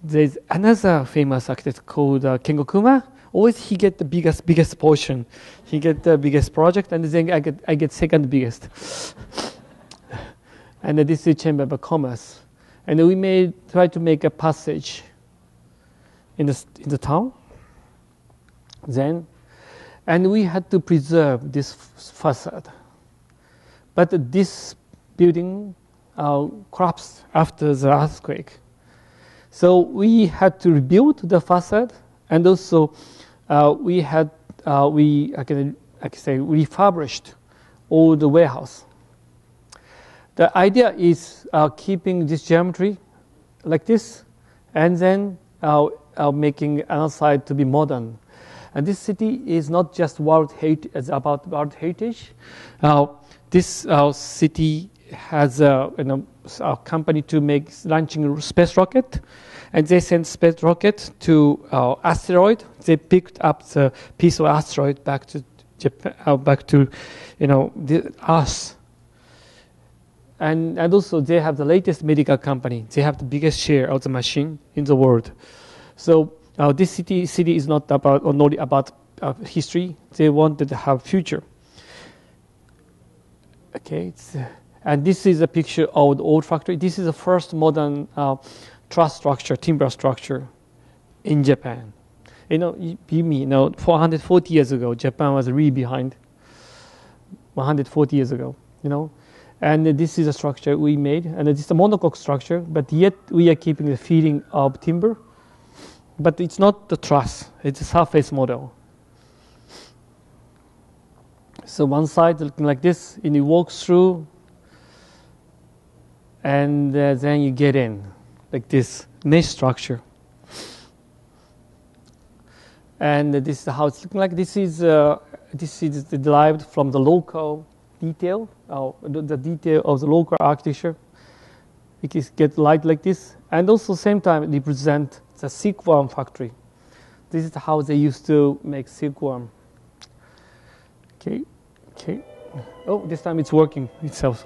there's another famous architect called uh, Kengo Kuma. Always he get the biggest biggest portion. He get the biggest project, and then I get I get second biggest <laughs> and the district chamber of commerce. And we made try to make a passage in the in the town. Then, and we had to preserve this facade. But this building uh, collapsed after the earthquake. So we had to rebuild the facade, and also uh, we had uh, we I can, I can say refurbished all the warehouse. The idea is uh, keeping this geometry like this, and then uh, uh, making another side to be modern. And this city is not just world heritage, it's about world heritage. Uh, this city has you know, a company to make launching space rocket, and they sent space rocket to uh, asteroid. They picked up the piece of asteroid back to Japan, back to, you know, the and, and also they have the latest medical company. They have the biggest share of the machine in the world. So uh, this city, city is not about not about uh, history. They wanted to have future. Okay, uh, and this is a picture of the old factory. This is the first modern uh, truss structure, timber structure in Japan. You know, you, you know, 440 years ago, Japan was really behind. 140 years ago, you know, and this is a structure we made, and it's a monocoque structure, but yet we are keeping the feeling of timber. But it's not the truss, it's a surface model. So one side looking like this, and you walk through, and uh, then you get in, like this mesh structure. And this is how it's looking like. This is uh, this is derived from the local detail, uh, the, the, detail of the local architecture. It is get light like this, and also same time represent the silkworm factory. This is how they used to make silkworm. Okay, okay. Oh, this time it's working itself.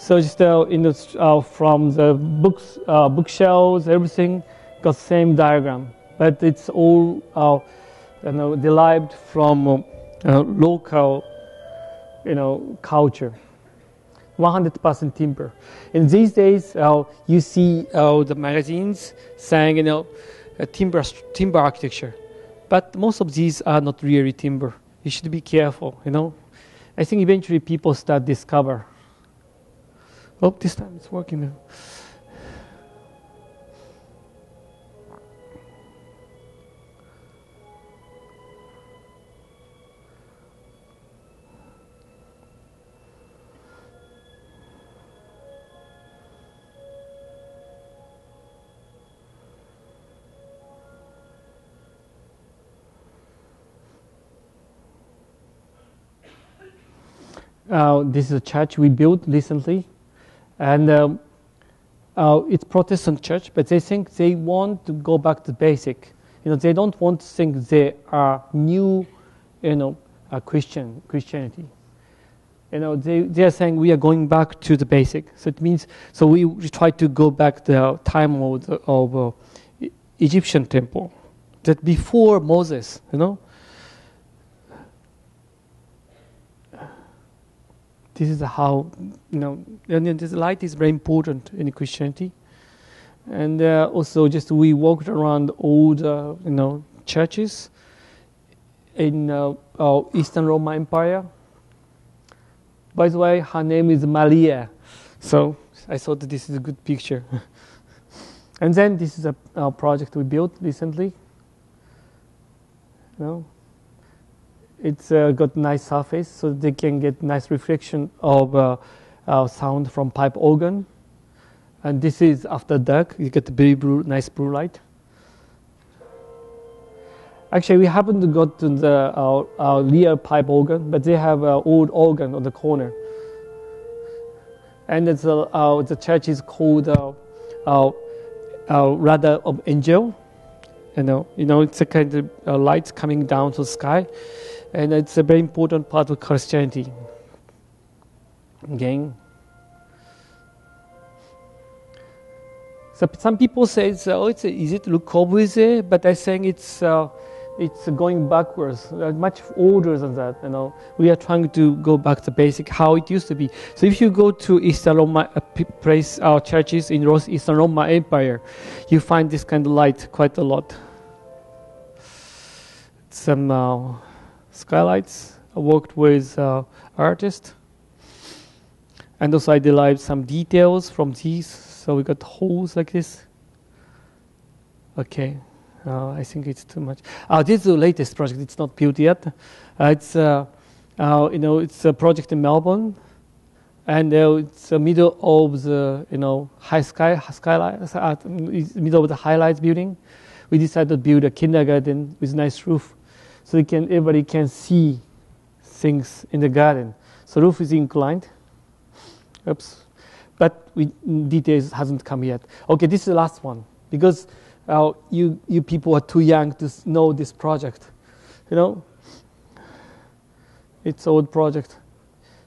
So just uh, in the, uh, from the books, uh, bookshelves, everything got same diagram, but it's all uh, you know, derived from uh, local, you know, culture. 100% timber. And these days, uh, you see uh, the magazines saying, you know, timber timber architecture, but most of these are not really timber. You should be careful, you know. I think eventually people start discover. Oh, this time it's working now. Uh, this is a church we built recently, and um, uh, it's Protestant church, but they think they want to go back to basic. You know, they don't want to think they are new, you know, uh, Christian Christianity. You know, they, they are saying we are going back to the basic. So it means so we, we try to go back the time of, the, of uh, Egyptian temple, that before Moses. You know, this is how you know and this light is very important in Christianity. And uh, also, just we walked around all the you know churches in uh, uh, Eastern Roman Empire. By the way, her name is Maria, so I thought this is a good picture. <laughs> and then this is a, a project we built recently. You know, it's uh, got nice surface so they can get nice reflection of uh, uh, sound from pipe organ. And this is after dark, you get very blue, nice blue light. Actually, we haven't got to the uh, uh, real pipe organ, but they have an old organ on the corner. And it's, uh, the church is called Ladder of Angel. You know, you know, it's a kind of light coming down to the sky and it's a very important part of Christianity. Again, so some people say, "Oh, it's is it Le Corbusier?" But I think it's uh, it's going backwards, uh, much older than that. You know, we are trying to go back to basic how it used to be. So if you go to Eastern Roma uh, place, our churches in Rose, Eastern Roma Empire, you find this kind of light quite a lot. Some. Uh, skylights. I worked with uh, artists. And also I derived some details from these. So we got holes like this. Okay. Uh, I think it's too much. Uh, this is the latest project. It's not built yet. Uh, it's uh, uh, you know it's a project in Melbourne, and uh, it's the middle of the you know high sky skylight, middle of the highlights building. We decided to build a kindergarten with nice roof so can, everybody can see things in the garden. So roof is inclined. Oops. But we, details hasn't come yet. Okay, this is the last one because uh, you, you people are too young to know this project. You know, it's old project.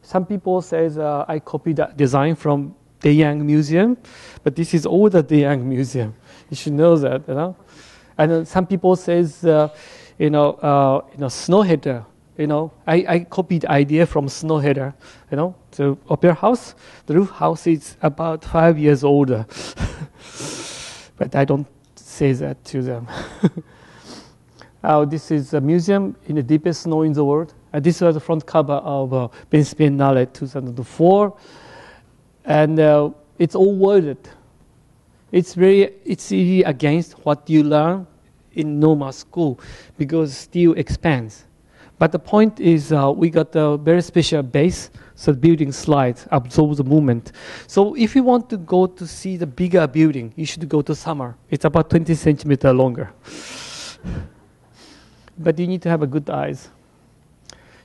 Some people says uh, I copied that design from de Young Museum, but this is older the Young Museum. You should know that, you know. And uh, some people says uh, you know, uh, you know, Snøhetta. You know, I, I copied idea from Snøhetta. You know, the opera house, the roof house is about five years older, <laughs> but I don't say that to them. <laughs> uh, this is a museum in the deepest snow in the world. This was the front cover of uh, Venice Biennale 2004, and uh, it's all worded. It's very, it's really against what you learn in normal school because still expands. But the point is, uh, we got a very special base, so the building slides, absorbs the movement. So if you want to go to see the bigger building, you should go to summer. It's about 20 centimeter longer. but you need to have a good eyes.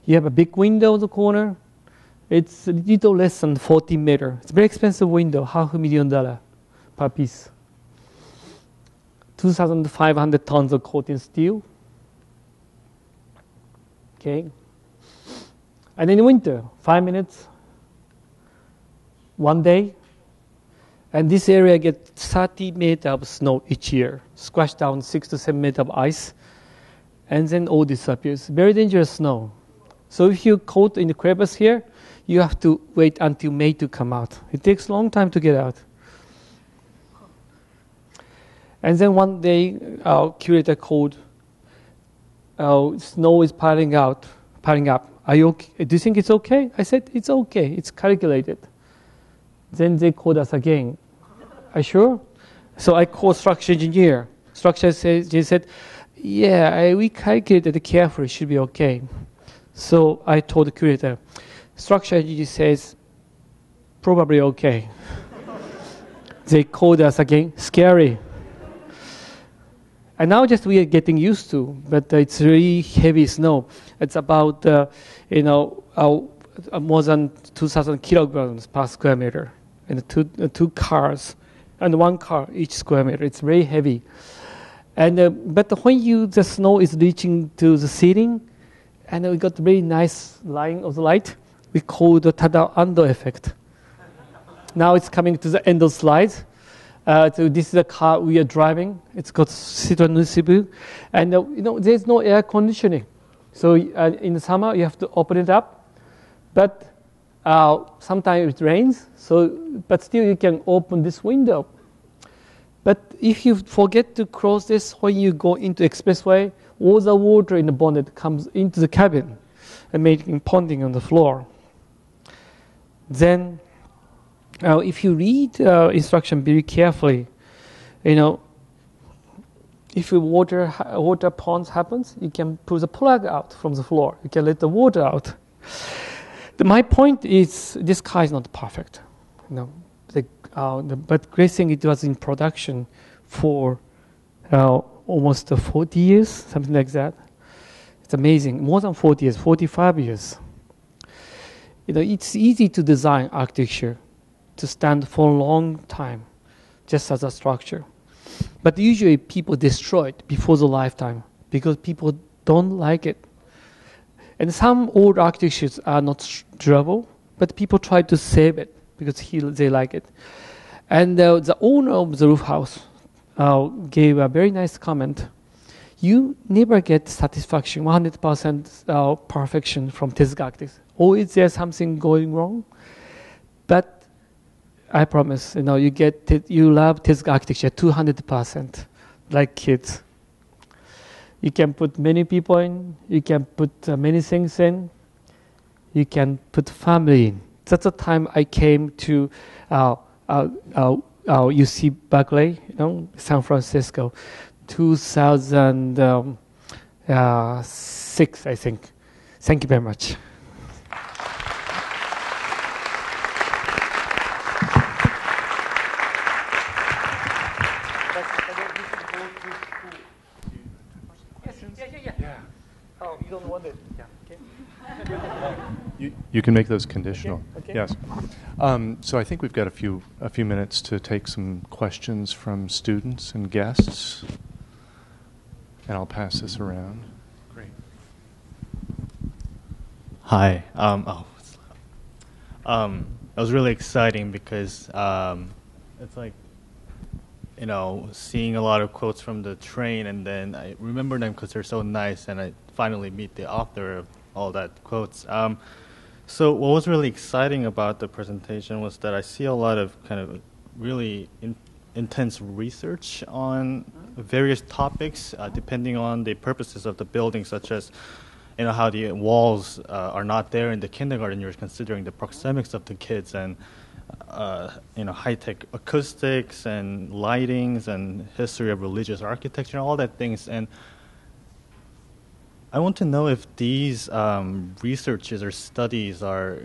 You have a big window in the corner. It's a little less than 40 meter. It's a very expensive window, half a million dollar per piece. 2,500 tons of coating steel. Okay. And in winter, five minutes, one day, and this area gets 30 meter of snow each year, squashed down six to seven meter of ice, and then all disappears. Very dangerous snow. So if you coat in the crevice here, you have to wait until May to come out. It takes a long time to get out. And then one day, our curator called, uh, snow is piling out, piling up. Are you okay? Do you think it's okay? I said, it's okay. It's calculated. Then they called us again. Are you sure? So I called structure engineer. Structure says, he said, yeah, I, we calculated carefully. It should be okay. So I told the curator, structure engineer says, probably okay. <laughs> they called us again, scary. And now just we are getting used to, but it's really heavy snow. It's about, uh, you know, uh, more than 2,000 kilograms per square meter. And two, uh, two cars, and one car each square meter. It's very heavy. And, uh, but when you, the snow is reaching to the ceiling, and we got very nice line of the light, we call the Tadao Ando effect. now it's coming to the end of slide. Uh, so this is a car we are driving. It's called Citroen Nusibu. And uh, you know, there's no air conditioning. So uh, in the summer, you have to open it up. But uh, sometimes it rains. So, but still you can open this window. But if you forget to close this when you go into expressway, all the water in the bonnet comes into the cabin and making ponding on the floor. Then now, if you read uh, instruction very carefully, you know, if water water ponds happens, you can pull the plug out from the floor. You can let the water out. The, my point is, this car is not perfect. You know, the, uh, the, but great thing it was in production for uh, almost 40 years, something like that. It's amazing, more than 40 years, 45 years. You know, it's easy to design architecture to stand for a long time, just as a structure. But usually people destroy it before the lifetime because people don't like it. And some old architectures are not durable, but people try to save it because he, they like it. And uh, the owner of the roof house uh, gave a very nice comment. You never get satisfaction, 100% uh, perfection from Tezuka architects. Always there's something going wrong. But I promise, you know, you get you love Tezuka architecture 200%, like kids. You can put many people in, you can put uh, many things in, you can put family in. That's the time I came to uh, uh, uh, UC uh, Berkeley, you know, San Francisco, 2006, um, uh, I think. Thank you very much. You can make those conditional. Okay. Yes. Um, so I think we've got a few a few minutes to take some questions from students and guests, and I'll pass this around. Great. Hi. Um, oh, um, it was really exciting because um, it's like you know seeing a lot of quotes from the train, and then I remember them because they're so nice, and I finally meet the author of all that quotes. Um, so what was really exciting about the presentation was that I see a lot of kind of really in, intense research on various topics uh, depending on the purposes of the building, such as you know how the walls uh, are not there in the kindergarten. You're considering the proxemics of the kids and uh, you know high tech acoustics and lightings and history of religious architecture and all that things and I want to know if these um, researches or studies are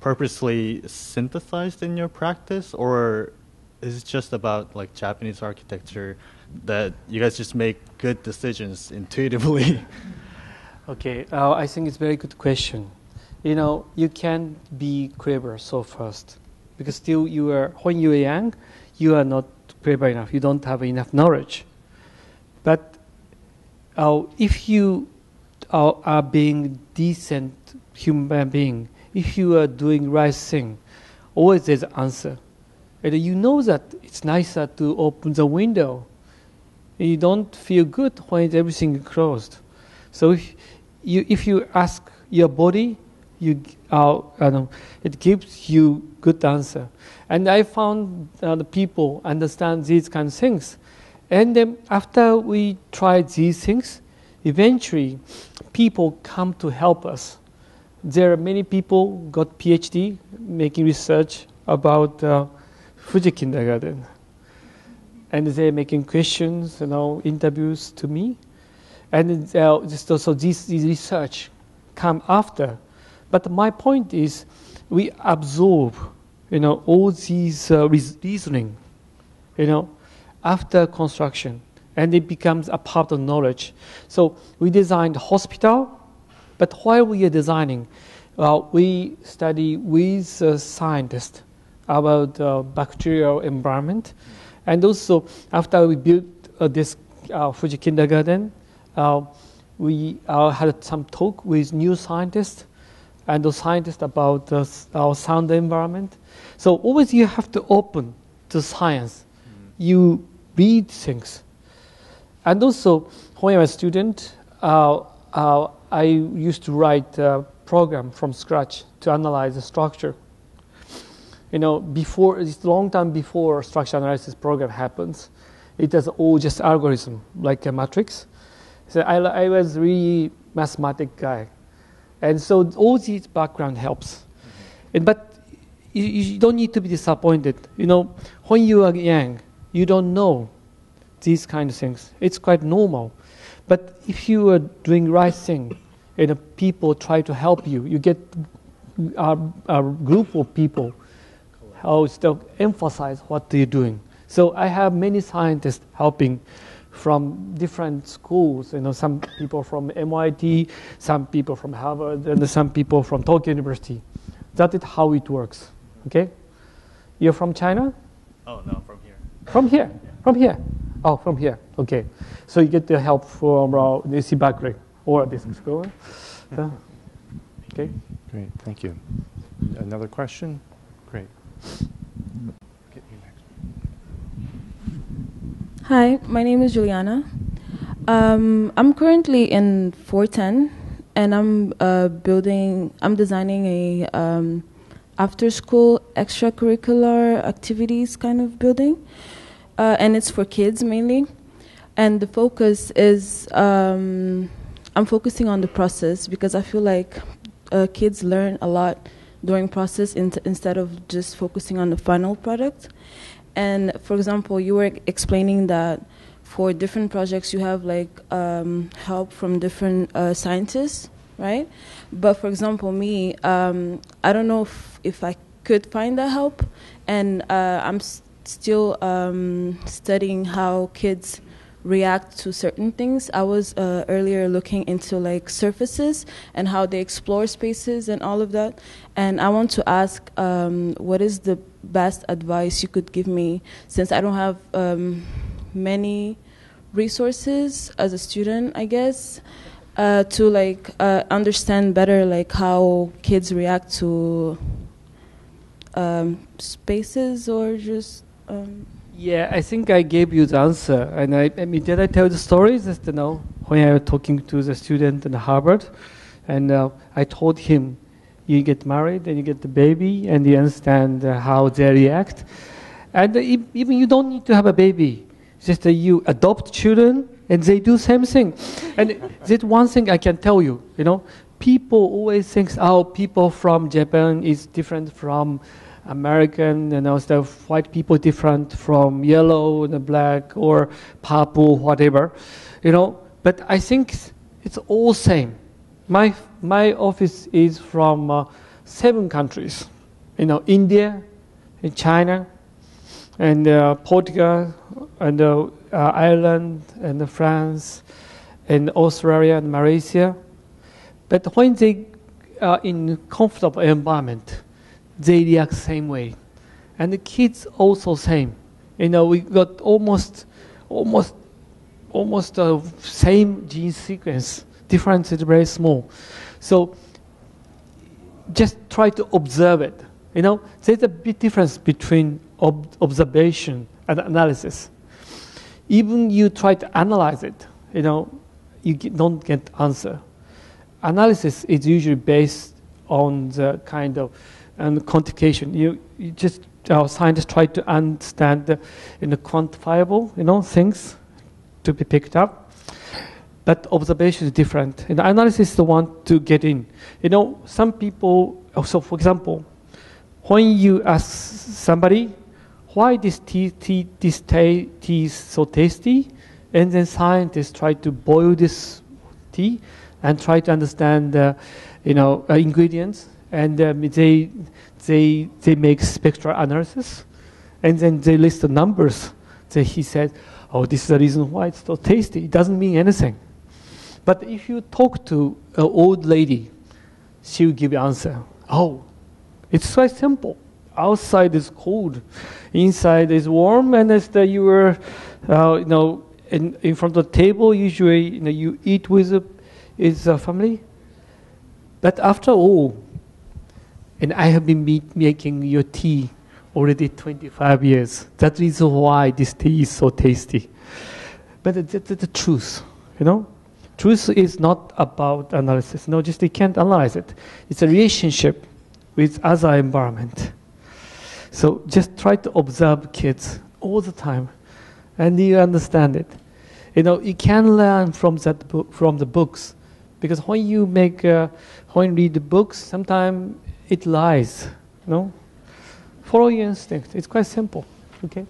purposely synthesized in your practice, or is it just about like Japanese architecture that you guys just make good decisions intuitively? <laughs> Okay, uh, I think it's a very good question. You know, you can be clever so fast because still you are when you are young, you are not clever enough. You don't have enough knowledge. But uh, if you are, being decent human being, if you are doing right thing, always there's an answer. And you know that it's nicer to open the window. You don't feel good when everything is closed. So if you, if you ask your body, you, uh, know, it gives you good answer. And I found uh, the people understand these kind of things. And then after we try these things, eventually people come to help us. There are many people got PhD making research about uh, Fuji Kindergarten. And they're making questions, you know, interviews to me. And uh, just also this, this research come after. But my point is, we absorb, you know, all these uh, reasoning, you know, after construction, and it becomes a part of knowledge. So we designed hospital, but while we are designing, uh, we study with uh, scientists about uh, bacterial environment, and also after we built uh, this uh, Fuji Kindergarten, uh, we had some talk with new scientists and the scientists about our sound environment. So always you have to open to science. Mm-hmm. You read things. And also, when I was a student, uh, uh, I used to write a program from scratch to analyze the structure. You know, before it's a long time before structure analysis program happens, it is all just algorithm like a matrix. So I, I was really mathematic guy, and so all this background helps. And, but you, you don't need to be disappointed. You know, when you are young, you don't know these kind of things. It's quite normal. But if you are doing right thing, and people try to help you, you get a, a group of people who still emphasize what you're doing. So I have many scientists helping from different schools. You know, some people from MIT, some people from Harvard, and some people from Tokyo University. That is how it works. Okay, you're from China? Oh no, from here. From here. From here. Oh, from here. Okay. So you get the help from uh, UC Berkeley or this school. Uh, okay. Great. Thank you. Another question? Great. Hi, my name is Juliana. Um, I'm currently in 410, and I'm uh, building. I'm designing a um, after-school extracurricular activities kind of building uh, and it's for kids mainly. And the focus is um, I'm focusing on the process because I feel like uh, kids learn a lot during process in instead of just focusing on the final product. And for example, you were explaining that for different projects you have like um, help from different uh, scientists, right? But for example, me, um, I don't know if, if I could find that help, and uh, I'm still um, studying how kids react to certain things. I was uh, earlier looking into like surfaces and how they explore spaces and all of that. And I want to ask, um, what is the best advice you could give me since I don't have um, many resources as a student, I guess, uh, to like uh, understand better like how kids react to um, spaces or just um, yeah, I think I gave you the answer. And I, I mean, did I tell the story? Just you know, when I was talking to the student in Harvard, and uh, I told him, you get married and you get the baby, and you understand uh, how they react. And uh, even you don't need to have a baby. Just that you adopt children, and they do same thing. And that's one thing I can tell you. You know, people always think, oh, people from Japan is different from American, know, the white people different from yellow and black or purple, whatever, you know. But I think it's all same. My, my office is from uh, seven countries. You know, India, and China, and uh, Portugal, and uh, uh, Ireland, and France, and Australia, and Malaysia. But when they are in comfortable environment, they react same way. And the kids also same. You know, we got almost, almost, almost the same gene sequence. Difference is very small. So just try to observe it. You know, there's a big difference between ob- observation and analysis. Even you try to analyze it, you know, you get, don't get answer. Analysis is usually based on the kind of and quantification. You, you just our scientists try to understand the, quantifiable, you know, things to be picked up. But observation is different. And analysis is the one to get in. You know, some people, so for example, when you ask somebody, why this tea, tea, this tea, tea is so tasty, and then scientists try to boil this tea and try to understand the, you know, uh, ingredients, and um, they, they, they make spectral analysis, and then they list the numbers. So he said, oh, this is the reason why it's so tasty. It doesn't mean anything. But if you talk to an old lady, she will give you answer. Oh, it's quite simple. Outside is cold, inside is warm, and as the, you were, uh, you know, in, in front of the table, usually you, know, you eat with a, is a family. But after all, and I have been making your tea already 25 years. That is why this tea is so tasty. But that's the, the truth, you know. Truth is not about analysis. No, just you can't analyze it. It's a relationship with other environment. So just try to observe kids all the time, and you understand it. You know, you can learn from that book, from the books, because when you make, uh, when you read the books, sometimes it lies. You know, follow your instinct. It's quite simple. Okay.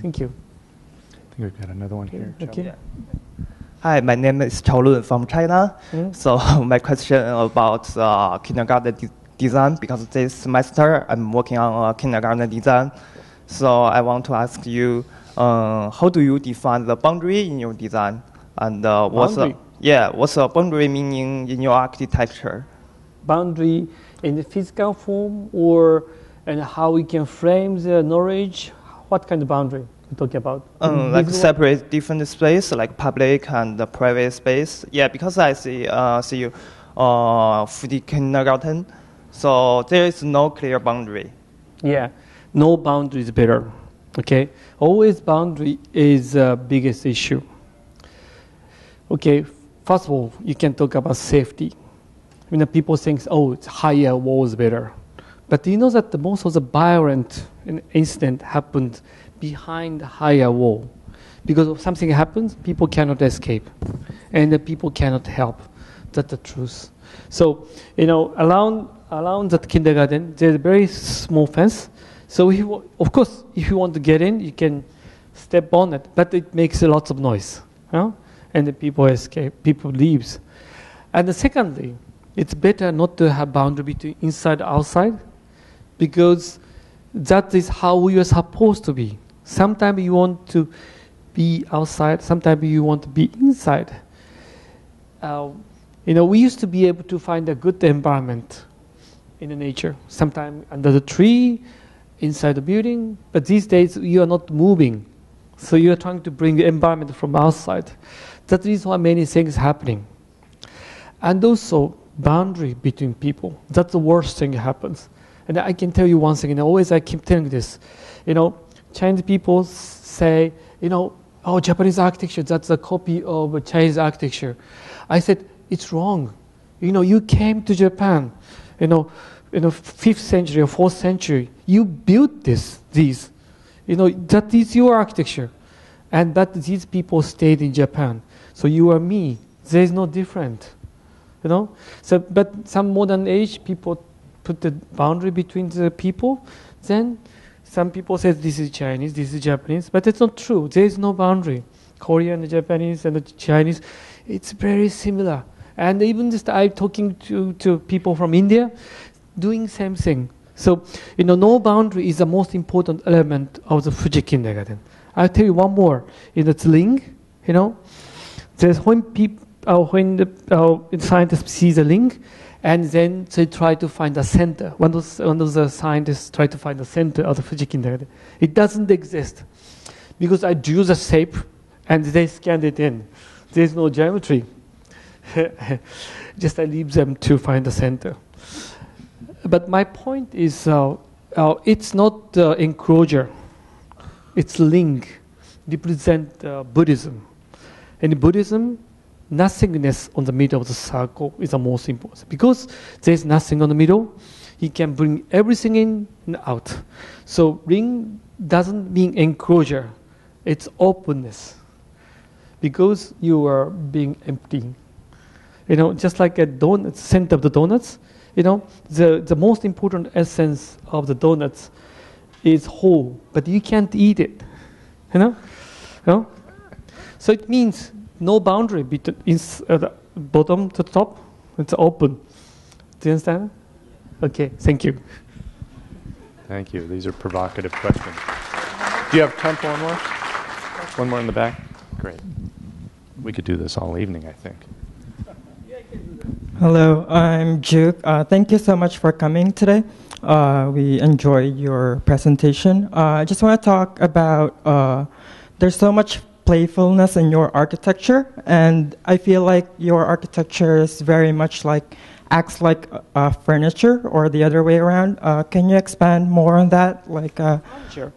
Thank you. I think we've got another one here. Okay. Yeah. Hi, my name is Chao Lun from China. Mm. So <laughs> my question about uh, kindergarten de- design because this semester I'm working on a kindergarten design. So I want to ask you, uh, how do you define the boundary in your design, and uh, what's the, Boundary? yeah, what's the boundary meaning in your architecture? Boundary in the physical form or and how we can frame the knowledge what kind of boundary you talking about? Um, like Visual- separate different space, like public and the private space. Yeah, because I see uh, see you uh, for the kindergarten, so there is no clear boundary. yeah no boundary is better okay? Always boundary is the biggest issue. Okay first of all you can talk about safety you know people think oh it's higher walls better. But do you know that the most of the violent incident happened behind the higher wall? Because if something happens people cannot escape. And the people cannot help. That's the truth. So you know around around that kindergarten there's a very small fence. So of course if you want to get in you can step on it. But it makes a lot of noise and the people escape people leaves. And the secondly it's better not to have boundary between inside outside because that is how we are supposed to be. Sometimes you want to be outside sometimes you want to be inside. Uh, you know we used to be able to find a good environment in the nature sometimes under the tree inside the building but these days you are not moving. So you are trying to bring the environment from outside. That is why many things happening. And also boundary between people. That's the worst thing happens. And i can tell you one thing and always i keep telling this. You know chinese people say you know oh japanese architecture that's a copy of chinese architecture. I said it's wrong. You know you came to japan you know in the fifth century or fourth century. You built this these. You know that is your architecture. And that these people stayed in japan. So you are me. There is no different you know so but some modern age people put the boundary between the people then some people say this is chinese this is japanese but it's not true there is no boundary Korean, Japanese, and the Chinese, it's very similar. And even just I talking to, to people from India, doing same thing. So, you know, no boundary is the most important element of the Fuji kindergarten. I'll tell you one more. In the ling, you know, there's when people, when the uh, scientists see the ling, and then they try to find the center. One of, one of the scientists try to find the center of the kindergarten. It doesn't exist because I drew the shape, and they scanned it in. There's no geometry. <laughs> Just I leave them to find the center. But my point is, uh, uh, it's not uh, enclosure. It's link. Represent uh, Buddhism. In Buddhism, nothingness on the middle of the circle is the most important. Because there's nothing on the middle, he can bring everything in and out. So ring doesn't mean enclosure. It's openness. Because you are being empty. You know, just like a donut, center of the donuts, you know, the, the most important essence of the donuts is hole, but you can't eat it. You know? You know? So it means no boundary between uh, the bottom to the top. It's open. Do you understand? Okay, thank you. Thank you. These are provocative questions. Do you have time for one more? One more in the back? Great. We could do this all evening, I think. Hello, I'm Juke. Uh, thank you so much for coming today. Uh, we enjoy your presentation. Uh, I just want to talk about uh, there's so much playfulness in your architecture, and I feel like your architecture is very much like acts like uh, furniture or the other way around. Uh, can you expand more on that? Like, sure.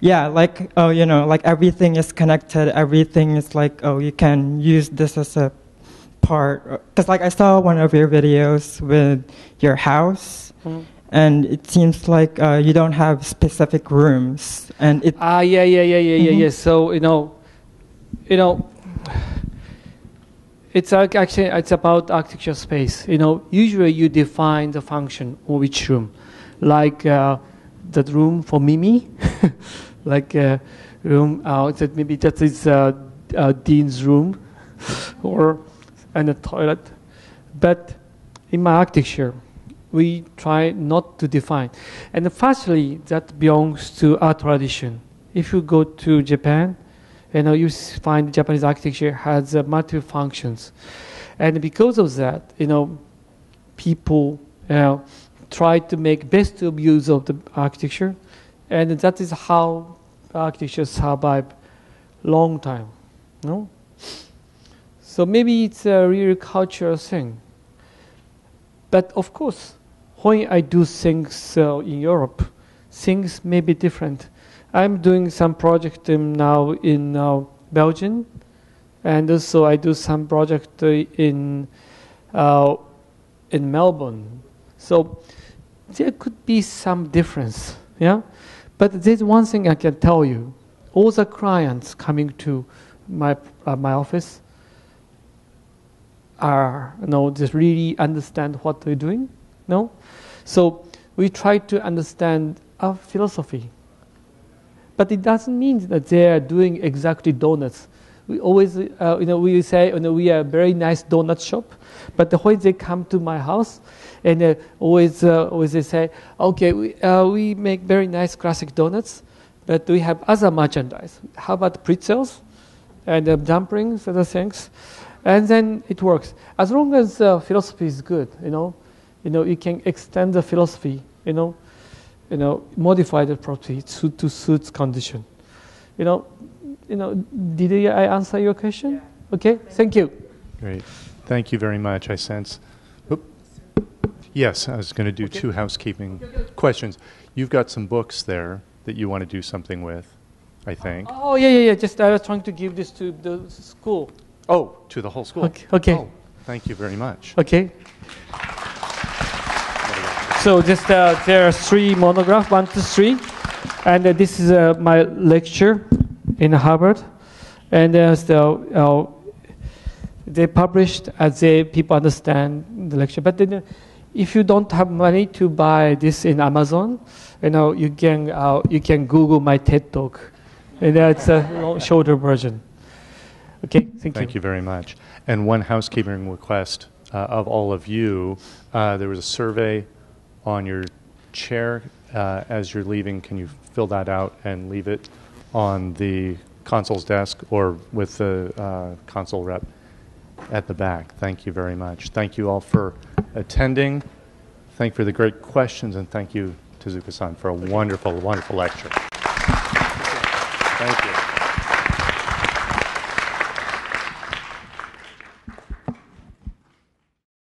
Yeah, like oh, you know, like everything is connected. Everything is like oh, you can use this as a part because like I saw one of your videos with your house. Mm. And it seems like uh, you don't have specific rooms, and it. Ah, yeah, yeah, yeah, yeah, mm-hmm. yeah, yeah. So you know, you know, it's actually it's about architecture space. You know, usually you define the function of which room, like uh, that room for Mimi, <laughs> like uh, room uh, that maybe that is uh, uh, Dean's room, <laughs> or and a toilet. But in my architecture, we try not to define. And firstly, that belongs to our tradition. If you go to Japan, you know, you find Japanese architecture has uh, multiple functions. And because of that, you know, people you know, try to make best of use of the architecture. And that is how architecture survive long time. You No? So maybe it's a real cultural thing. But of course, when I do things uh, in Europe, things may be different. I'm doing some project now in uh, Belgium, and also I do some project in uh, in Melbourne. So there could be some difference, yeah. But there's one thing I can tell you: all the clients coming to my uh, my office, are you know just really understand what we're doing no so we try to understand our philosophy but it doesn't mean that they are doing exactly donuts. We always uh, you know we say you know, we are a very nice donut shop. But when they come to my house and uh, always uh, always they say okay we, uh, we make very nice classic donuts but we have other merchandise. How about pretzels and uh, dumplings other things? And then it works. As long as the philosophy is good, you know, you know, you can extend the philosophy, you know, you know, modify the property to, to suit condition. You know, you know, did I answer your question? Yeah. Okay, thank you. Great, thank you very much. I sense. Oop. Yes, I was going to do okay. two housekeeping questions. You've got some books there that you want to do something with, I think. Oh yeah, yeah, yeah. Just I was trying to give this to the school. Oh, to the whole school. Okay. okay. Oh, thank you very much. Okay. So just uh, there are three monographs, one to three, and uh, this is uh, my lecture in Harvard, and there's the uh, they published as they people understand the lecture. But then, uh, if you don't have money to buy this in Amazon, you know you can uh, you can Google my TED talk, and it's a shorter version. Okay, thank, Thank you very much. And one housekeeping request uh, of all of you, uh, there was a survey on your chair uh, as you're leaving. Can you fill that out and leave it on the consul's desk or with the uh, rep at the back? Thank you very much. Thank you all for attending. Thank you for the great questions, and thank you, Tezuka-san, for a wonderful, wonderful lecture. Thank you.